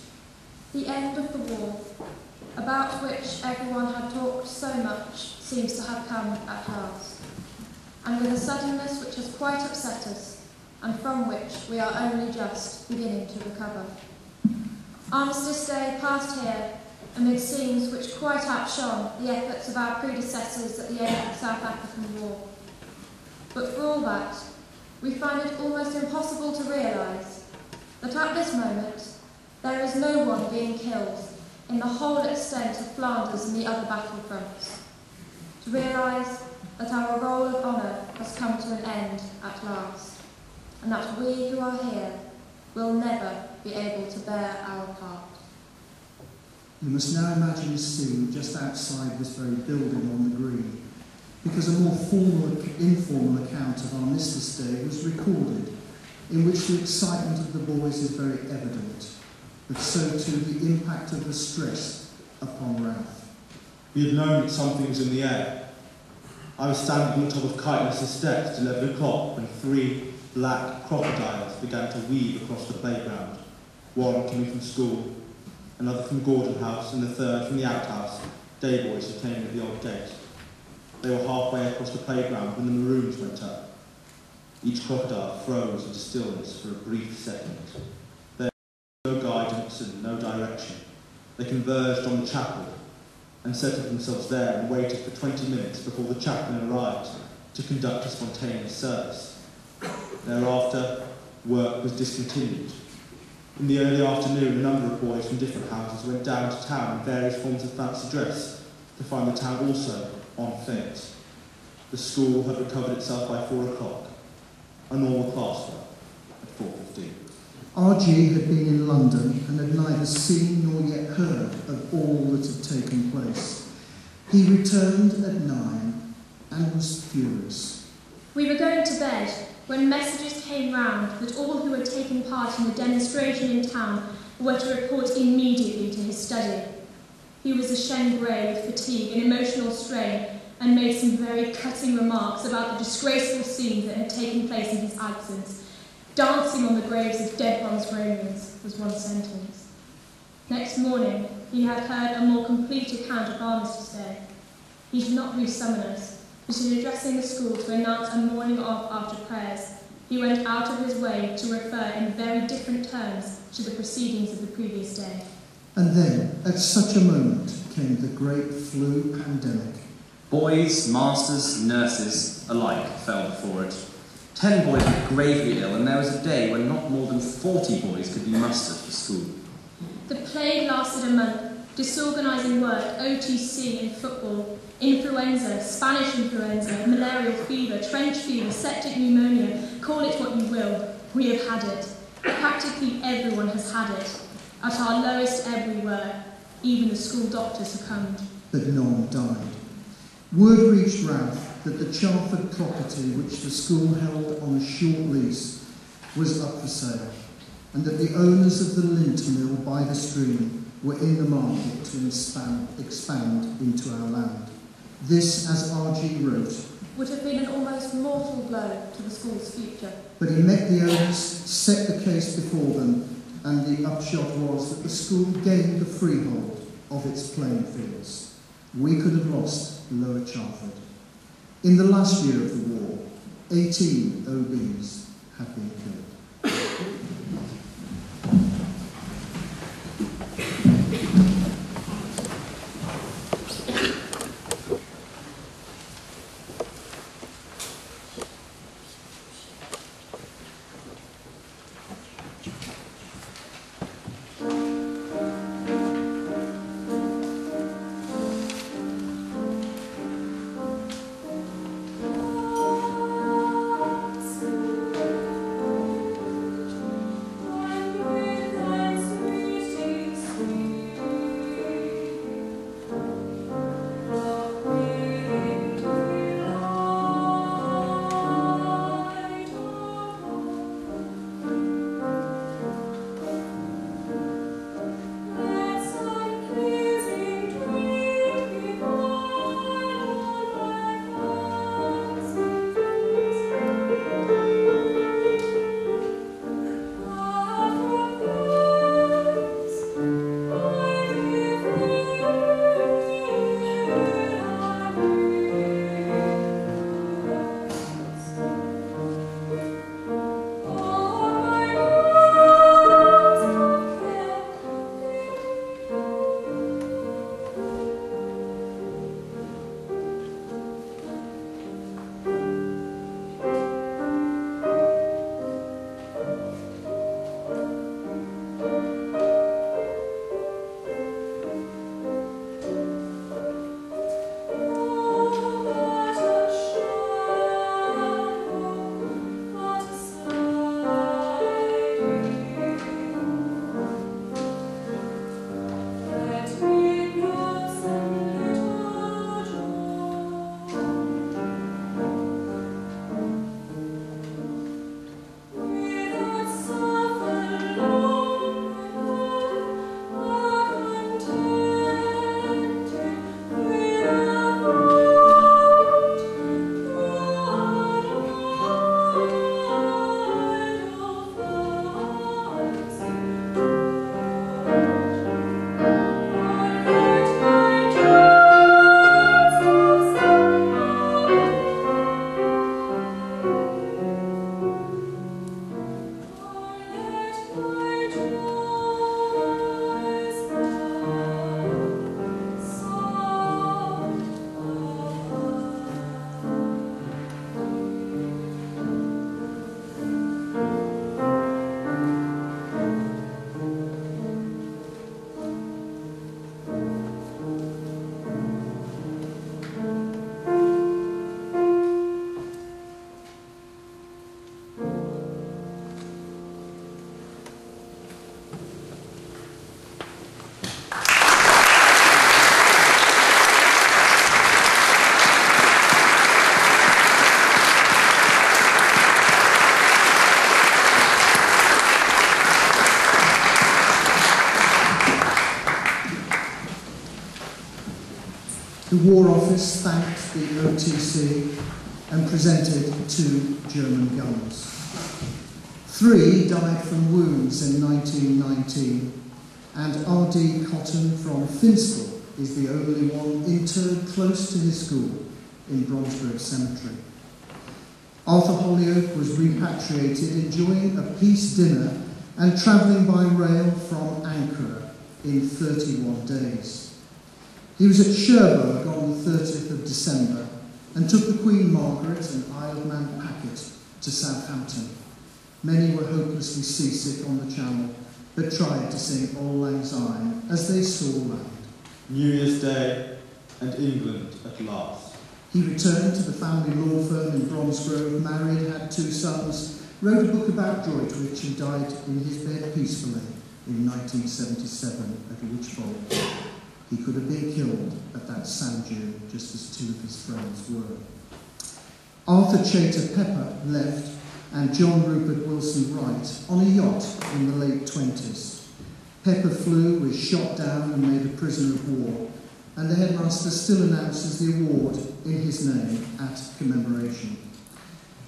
Speaker 5: The end of the war, about which everyone had talked so much, seems to have come at last. And with a suddenness which has quite upset us, and from which we are only just beginning to recover. Armistice Day passed here amid scenes which quite outshone the efforts of our predecessors at the end of the South African War. But for all that, we find it almost impossible to realise that at this moment there is no one being killed in the whole extent of Flanders and the other battlefronts. To realise that our roll of honour has come to an end at last, and that we who are here will never be able to bear our part.
Speaker 1: You must now imagine a scene just outside this very building on the green, because a more formal, informal account of Armistice Day was recorded, in which the excitement of the boys is very evident, but so too the impact of the stress upon Ralph.
Speaker 2: We had known that something was in the air. I was standing on the top of Kiteless's steps at 11 o'clock when three black crocodiles began to weave across the playground, one coming from school, another from Gordon House, and the third from the outhouse, day boys who came at the old gate. They were halfway across the playground when the maroons went up. Each crocodile froze into stillness for a brief second. There was no guidance and no direction. They converged on the chapel and settled themselves there and waited for 20 minutes before the chaplain arrived to conduct a spontaneous service. Thereafter, work was discontinued. In the early afternoon, a number of boys from different houses went down to town in various forms of fancy dress to find the town also on fete. The school had recovered itself by four o'clock. A normal class at 4.15.
Speaker 1: RG had been in London and had neither seen nor yet heard of all that had taken place. He returned at nine and was furious.
Speaker 3: We were going to bed when messages came round that all who had taken part in the demonstration in town were to report immediately to his study. He was ashamed grey with fatigue and emotional strain and made some very cutting remarks about the disgraceful scenes that had taken place in his absence. Dancing on the graves of dead Bromsgrovians was one sentence. Next morning, he had heard a more complete account of Armistice Day. He did not resummon us, but in addressing the school to announce a morning off after prayers, he went out of his way to refer in very different terms to the proceedings of the previous day.
Speaker 1: And then, at such a moment, came the great flu pandemic.
Speaker 4: Boys, masters, nurses alike fell before it. Ten boys were gravely ill, and there was a day when not more than 40 boys could be mustered for school.
Speaker 3: The plague lasted a month, disorganising work, OTC in football, influenza, Spanish influenza, malarial fever, trench fever, septic pneumonia, call it what you will, we have had it. Practically everyone has had it. At our lowest ebb we were, even the school doctor succumbed.
Speaker 1: But none died. Word reached Ralph that the Charford property which the school held on a short lease was up for sale, and that the owners of the lint mill by the stream were in the market to expand, expand into our land. This, as R.G. wrote,
Speaker 5: would have been an almost mortal blow to the school's future.
Speaker 1: But he met the owners, set the case before them, and the upshot was that the school gained the freehold of its playing fields. We could have lost Lower Charford. In the last year of the war, 18 OBs had been killed. The War Office thanked the OTC and presented two German guns. Three died from wounds in 1919, and R.D. Cotton from Finstall is the only one interred close to his school in Bromsgrove Cemetery. Arthur Holyoke was repatriated, enjoying a peace dinner and travelling by rail from Ankara in 31 days. He was at Cherbourg on the 30th of December and took the Queen Margaret and Isle of Man packet to Southampton. Many were hopelessly seasick on the channel, but tried to sing Auld Lang Syne as they saw land.
Speaker 2: New Year's Day and England at last.
Speaker 1: He returned to the family law firm in Bromsgrove, married, had two sons, wrote a book about Droitwich and died in his bed peacefully in 1977 at Wychbold. He could have been killed at that sand dune just as two of his friends were. Arthur Chater Pepper left and John Rupert Wilson Wright on a yacht in the late 20s. Pepper flew, was shot down and made a prisoner of war, and the headmaster still announces the award in his name at commemoration.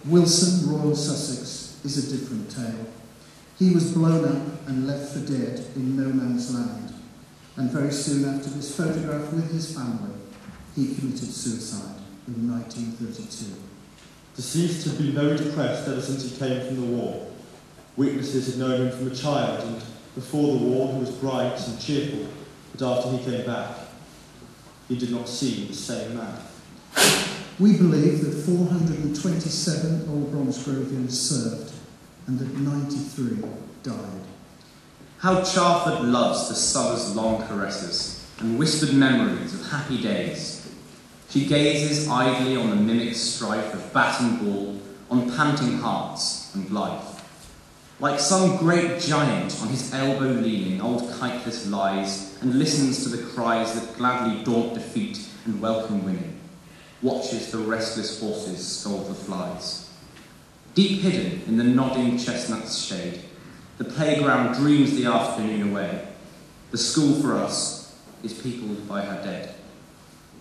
Speaker 1: Wilson, Royal Sussex, is a different tale. He was blown up and left for dead in no man's land, and very soon after this photograph with his family, he committed suicide in 1932.
Speaker 2: Deceased had been very depressed ever since he came from the war. Witnesses had known him from a child, and before the war he was bright and cheerful, but after he came back, he did not seem the same man.
Speaker 1: We believe that 427 Old Bromsgrovians served and that 93 died.
Speaker 4: How Charford loves the summer's long caresses and whispered memories of happy days. She gazes idly on the mimic strife of bat and ball, on panting hearts and life. Like some great giant on his elbow leaning, old Kiteless lies and listens to the cries that gladly daunt defeat and welcome winning, watches the restless horses scold the flies. Deep hidden in the nodding chestnut's shade, the playground dreams the afternoon away. The school for us is peopled by her dead,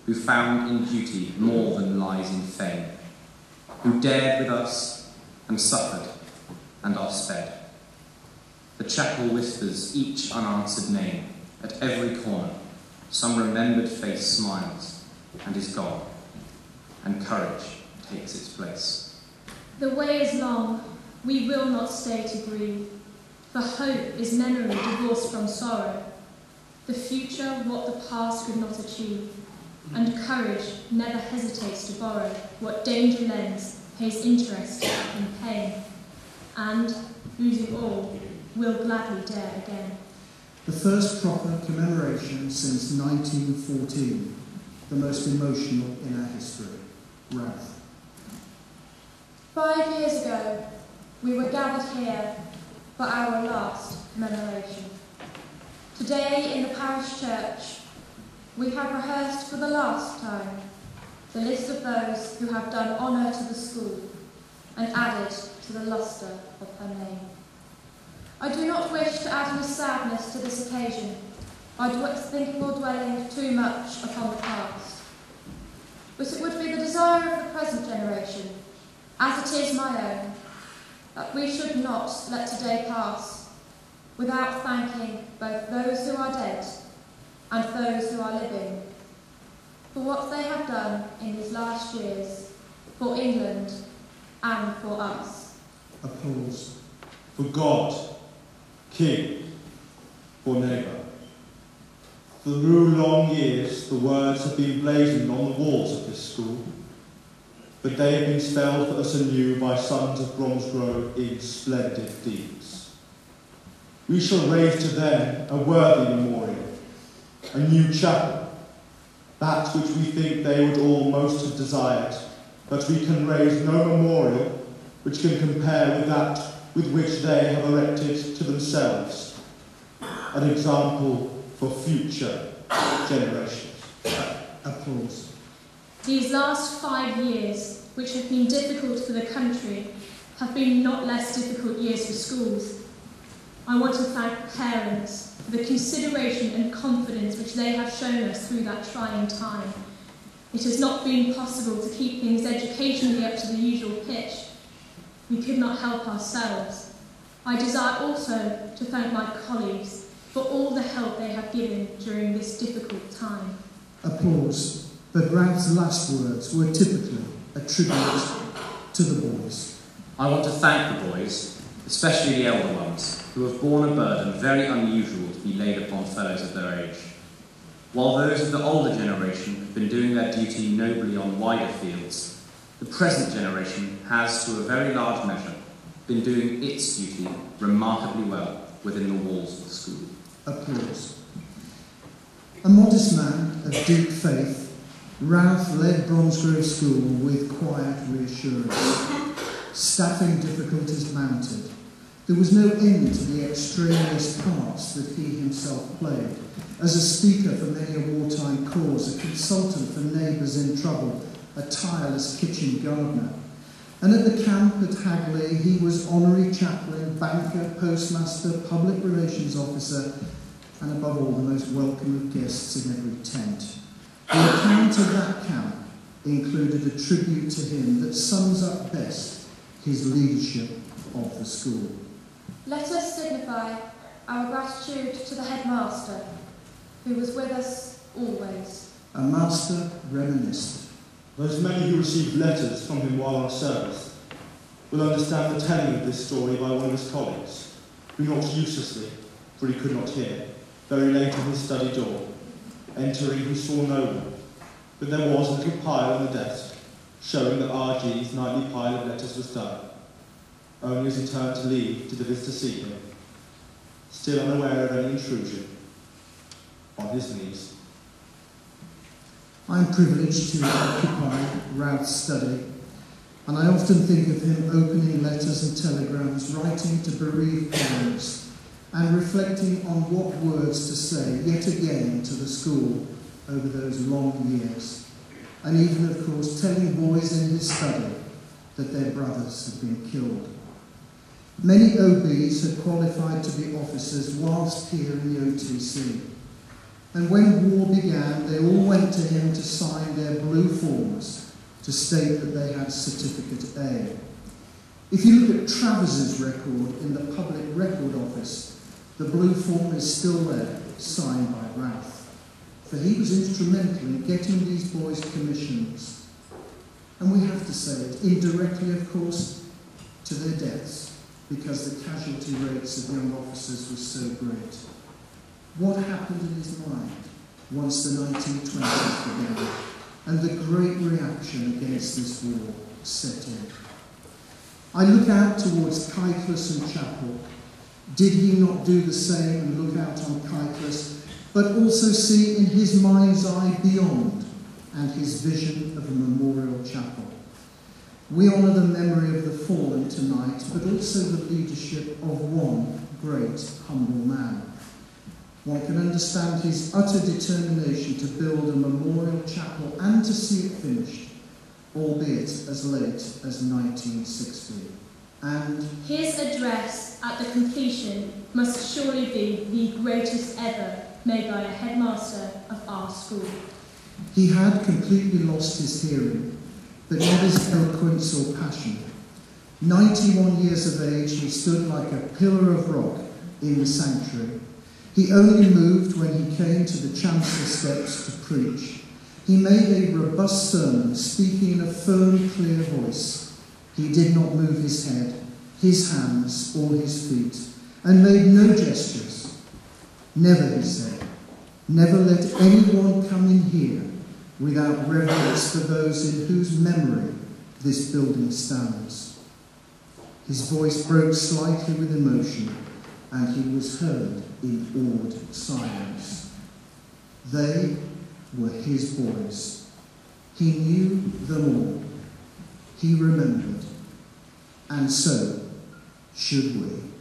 Speaker 4: who found in duty more than lies in fame, who dared with us and suffered and are sped. The chapel whispers each unanswered name at every corner. Some remembered face smiles and is gone, and courage takes its place.
Speaker 3: The way is long, we will not stay to grieve, for hope is memory divorced from sorrow, the future what the past could not achieve, and courage never hesitates to borrow what danger lends, pays interest in pain, and, losing all, will gladly dare again.
Speaker 1: The first proper commemoration since 1914, the most emotional in our history. Ralph.
Speaker 5: Five years ago, we were gathered here for our last commemoration. Today, in the parish church, we have rehearsed for the last time the list of those who have done honour to the school and added to the lustre of her name. I do not wish to add any sadness to this occasion by thinking or dwelling too much upon the past. But it would be the desire of the present generation, as it is my own, that we should not let today pass without thanking both those who are dead and those who are living for what they have done in these last years for England and for us.
Speaker 1: Applause.
Speaker 2: For God, King, for neighbour. Through long years, the words have been blazoned on the walls of this school, but they have been spelled for us anew by sons of Bromsgrove in splendid deeds. We shall raise to them a worthy memorial, a new chapel, that which we think they would all most have desired, but we can raise no memorial which can compare with that with which they have erected to themselves, an example for future generations.
Speaker 1: Applause.
Speaker 3: These last five years, which have been difficult for the country, have been not less difficult years for schools. I want to thank parents for the consideration and confidence which they have shown us through that trying time, It has not been possible to keep things educationally up to the usual pitch. We could not help ourselves. I desire also to thank my colleagues for all the help they have given during this difficult time.
Speaker 1: Applause, but Ralph's last words were typically a tribute to the boys.
Speaker 4: I want to thank the boys, especially the elder ones, who have borne a burden very unusual to be laid upon fellows of their age. While those of the older generation have been doing their duty nobly on wider fields, the present generation has, to a very large measure, been doing its duty remarkably well within the walls of the school.
Speaker 1: Applause. A modest man of deep faith, Ralph led Bromsgrove School with quiet reassurance. Staffing difficulties mounted. There was no end to the extraneous parts that he himself played. As a speaker for many a wartime cause, a consultant for neighbours in trouble, a tireless kitchen gardener. And at the camp at Hagley, he was honorary chaplain, banker, postmaster, public relations officer, and above all, the most welcome of guests in every tent. The account of that camp included a tribute to him that sums up best his leadership of the school.
Speaker 5: Let us signify our gratitude to the headmaster, who was with us always.
Speaker 1: A master reminisced.
Speaker 2: Those many who received letters from him while on service will understand the telling of this story by one of his colleagues, who knocked uselessly, for he could not hear, very late on his study door. Entering, he saw no one, but there was a little pile on the desk, showing that R.G.'s nightly pile of letters was done. Only as he turned to leave did the visitor see him, still unaware of any intrusion, on his knees.
Speaker 1: I am privileged to occupy Ralph's study, and I often think of him opening letters and telegrams, writing to bereaved parents, and reflecting on what words to say yet again to the school over those long years. And even, of course, telling boys in his study that their brothers had been killed. Many OBs had qualified to be officers whilst here in the OTC. And when war began, they all went to him to sign their blue forms to state that they had Certificate A. If you look at Travers's record in the Public Record Office, the blue form is still there, signed by Ralph. For he was instrumental in getting these boys commissions. And we have to say it, indirectly, of course, to their deaths, because the casualty rates of young officers was so great. What happened in his mind once the 1920s began and the great reaction against this war set in? I look out towards Cyclus and Chapel. Did he not do the same and look out on Cyclus, but also see in his mind's eye beyond and his vision of a memorial chapel? We honour the memory of the fallen tonight, but also the leadership of one great, humble man. One can understand his utter determination to build a memorial chapel and to see it finished, albeit as late as 1960. And
Speaker 3: His address at the completion must surely be the greatest ever made by a headmaster of our school.
Speaker 1: he had completely lost his hearing, but not his eloquence or passion. 91 years of age, he stood like a pillar of rock in the sanctuary. He only moved when he came to the chancel steps to preach. He made a robust sermon, speaking in a firm, clear voice. He did not move his head, his hands, or his feet, and made no gestures. Never, he said, never let anyone come in here without reverence for those in whose memory this building stands. His voice broke slightly with emotion, and he was heard in awed silence. They were his boys. He knew them all. He remembered. And so should we.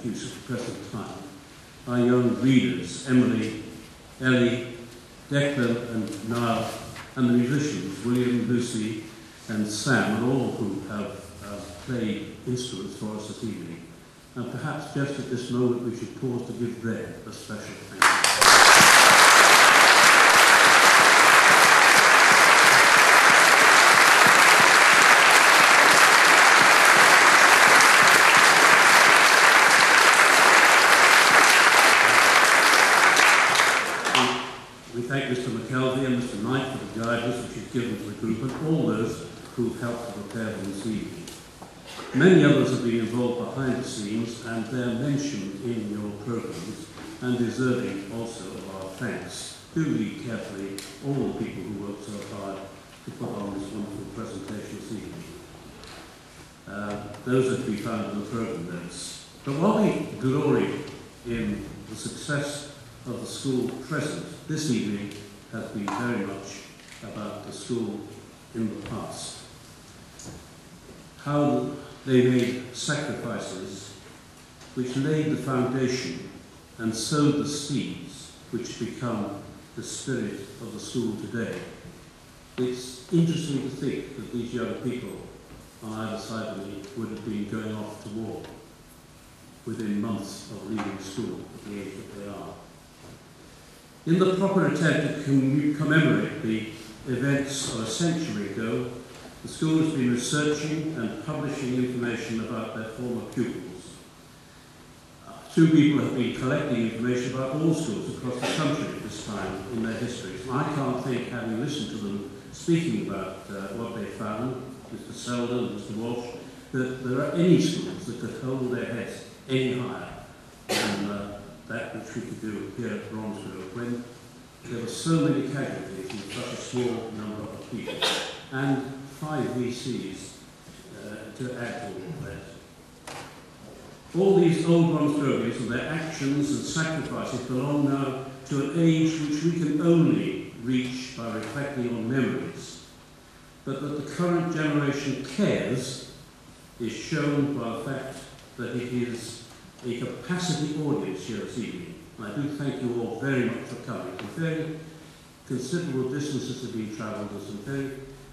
Speaker 6: Produce at the present time. Our young readers, Emily, Ellie, Declan and Niall, and the musicians, William, Lucy and Sam, and all who have uh, played instruments for us this evening. And perhaps just at this moment we should pause to give them a special thank you. We thank Mr McKelvey and Mr Knight for the guidance which he's given to the group and all those who have helped to prepare them this evening. Many others have been involved behind the scenes and they're mentioned in your programmes and deserving also of our thanks. Do read carefully all the people who worked so hard to put on this wonderful presentation this evening. Uh, those are to be found in the programme notes. But while we glory in the success of the school present this evening has been very much about the school in the past. How they made sacrifices which laid the foundation and sowed the seeds which become the spirit of the school today. It's interesting to think that these young people on either side of me would have been going off to war within months of leaving school at the age that they are. In the proper attempt to com commemorate the events of a century ago, the school has been researching and publishing information about their former pupils. Two people have been collecting information about all schools across the country at this time in their histories. And I can't think, having listened to them speaking about uh, what they found, Mr Seldon, and Mr Walsh, that there are any schools that could hold their heads any higher than uh, that which we could do here at Bromsgrove when there were so many casualties in such a small number of people and five VCs uh, to add to all that. All these old Bromsgrovians and their actions and sacrifices belong now to an age which we can only reach by reflecting on memories. But that the current generation cares is shown by the fact that it is a capacity audience here this evening. I do thank you all very much for coming. Some very considerable distances have been travelled and some very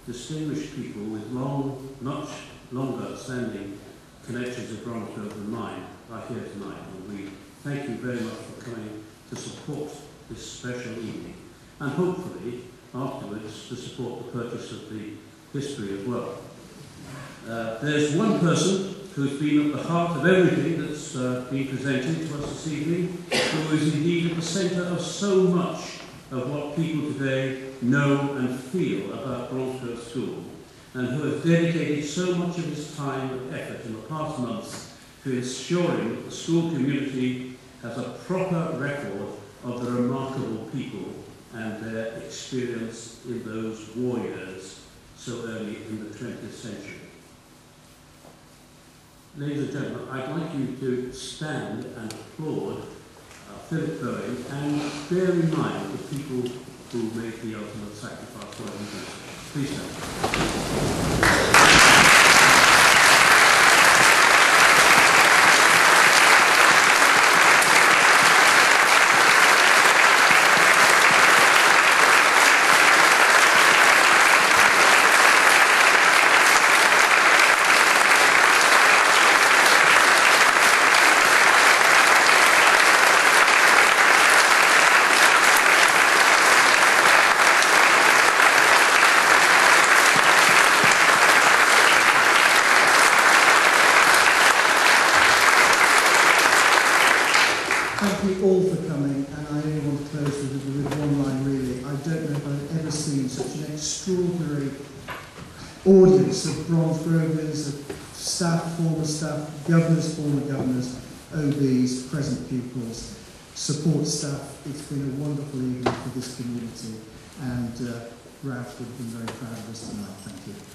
Speaker 6: distinguished people with long, much longer standing connections of Bromsgrove than mine are here tonight. And we thank you very much for coming to support this special evening. And hopefully, afterwards, to support the purchase of the history as well. Uh, there's one person who's been at the heart of everything that's uh, been presented to us this evening, who is indeed at the centre of so much of what people today know and feel about Bromsgrove School, and who has dedicated so much of his time and effort in the past months to ensuring that the school community has a proper record of the remarkable people and their experience in those war years so early in the 20th century. Ladies and gentlemen, I'd like you to stand and applaud uh, Philip Bowen and bear in mind the people who made the ultimate sacrifice for him. Please stand.
Speaker 1: Thank you all for coming, and I only want to close with, with one line really. I don't know if I've ever seen such an extraordinary audience of Bromsgrovians, of staff, former staff, governors, former governors, OBs, present pupils, support staff. It's been a wonderful evening for this community and uh, Ralph would have been very proud of us tonight. Thank you.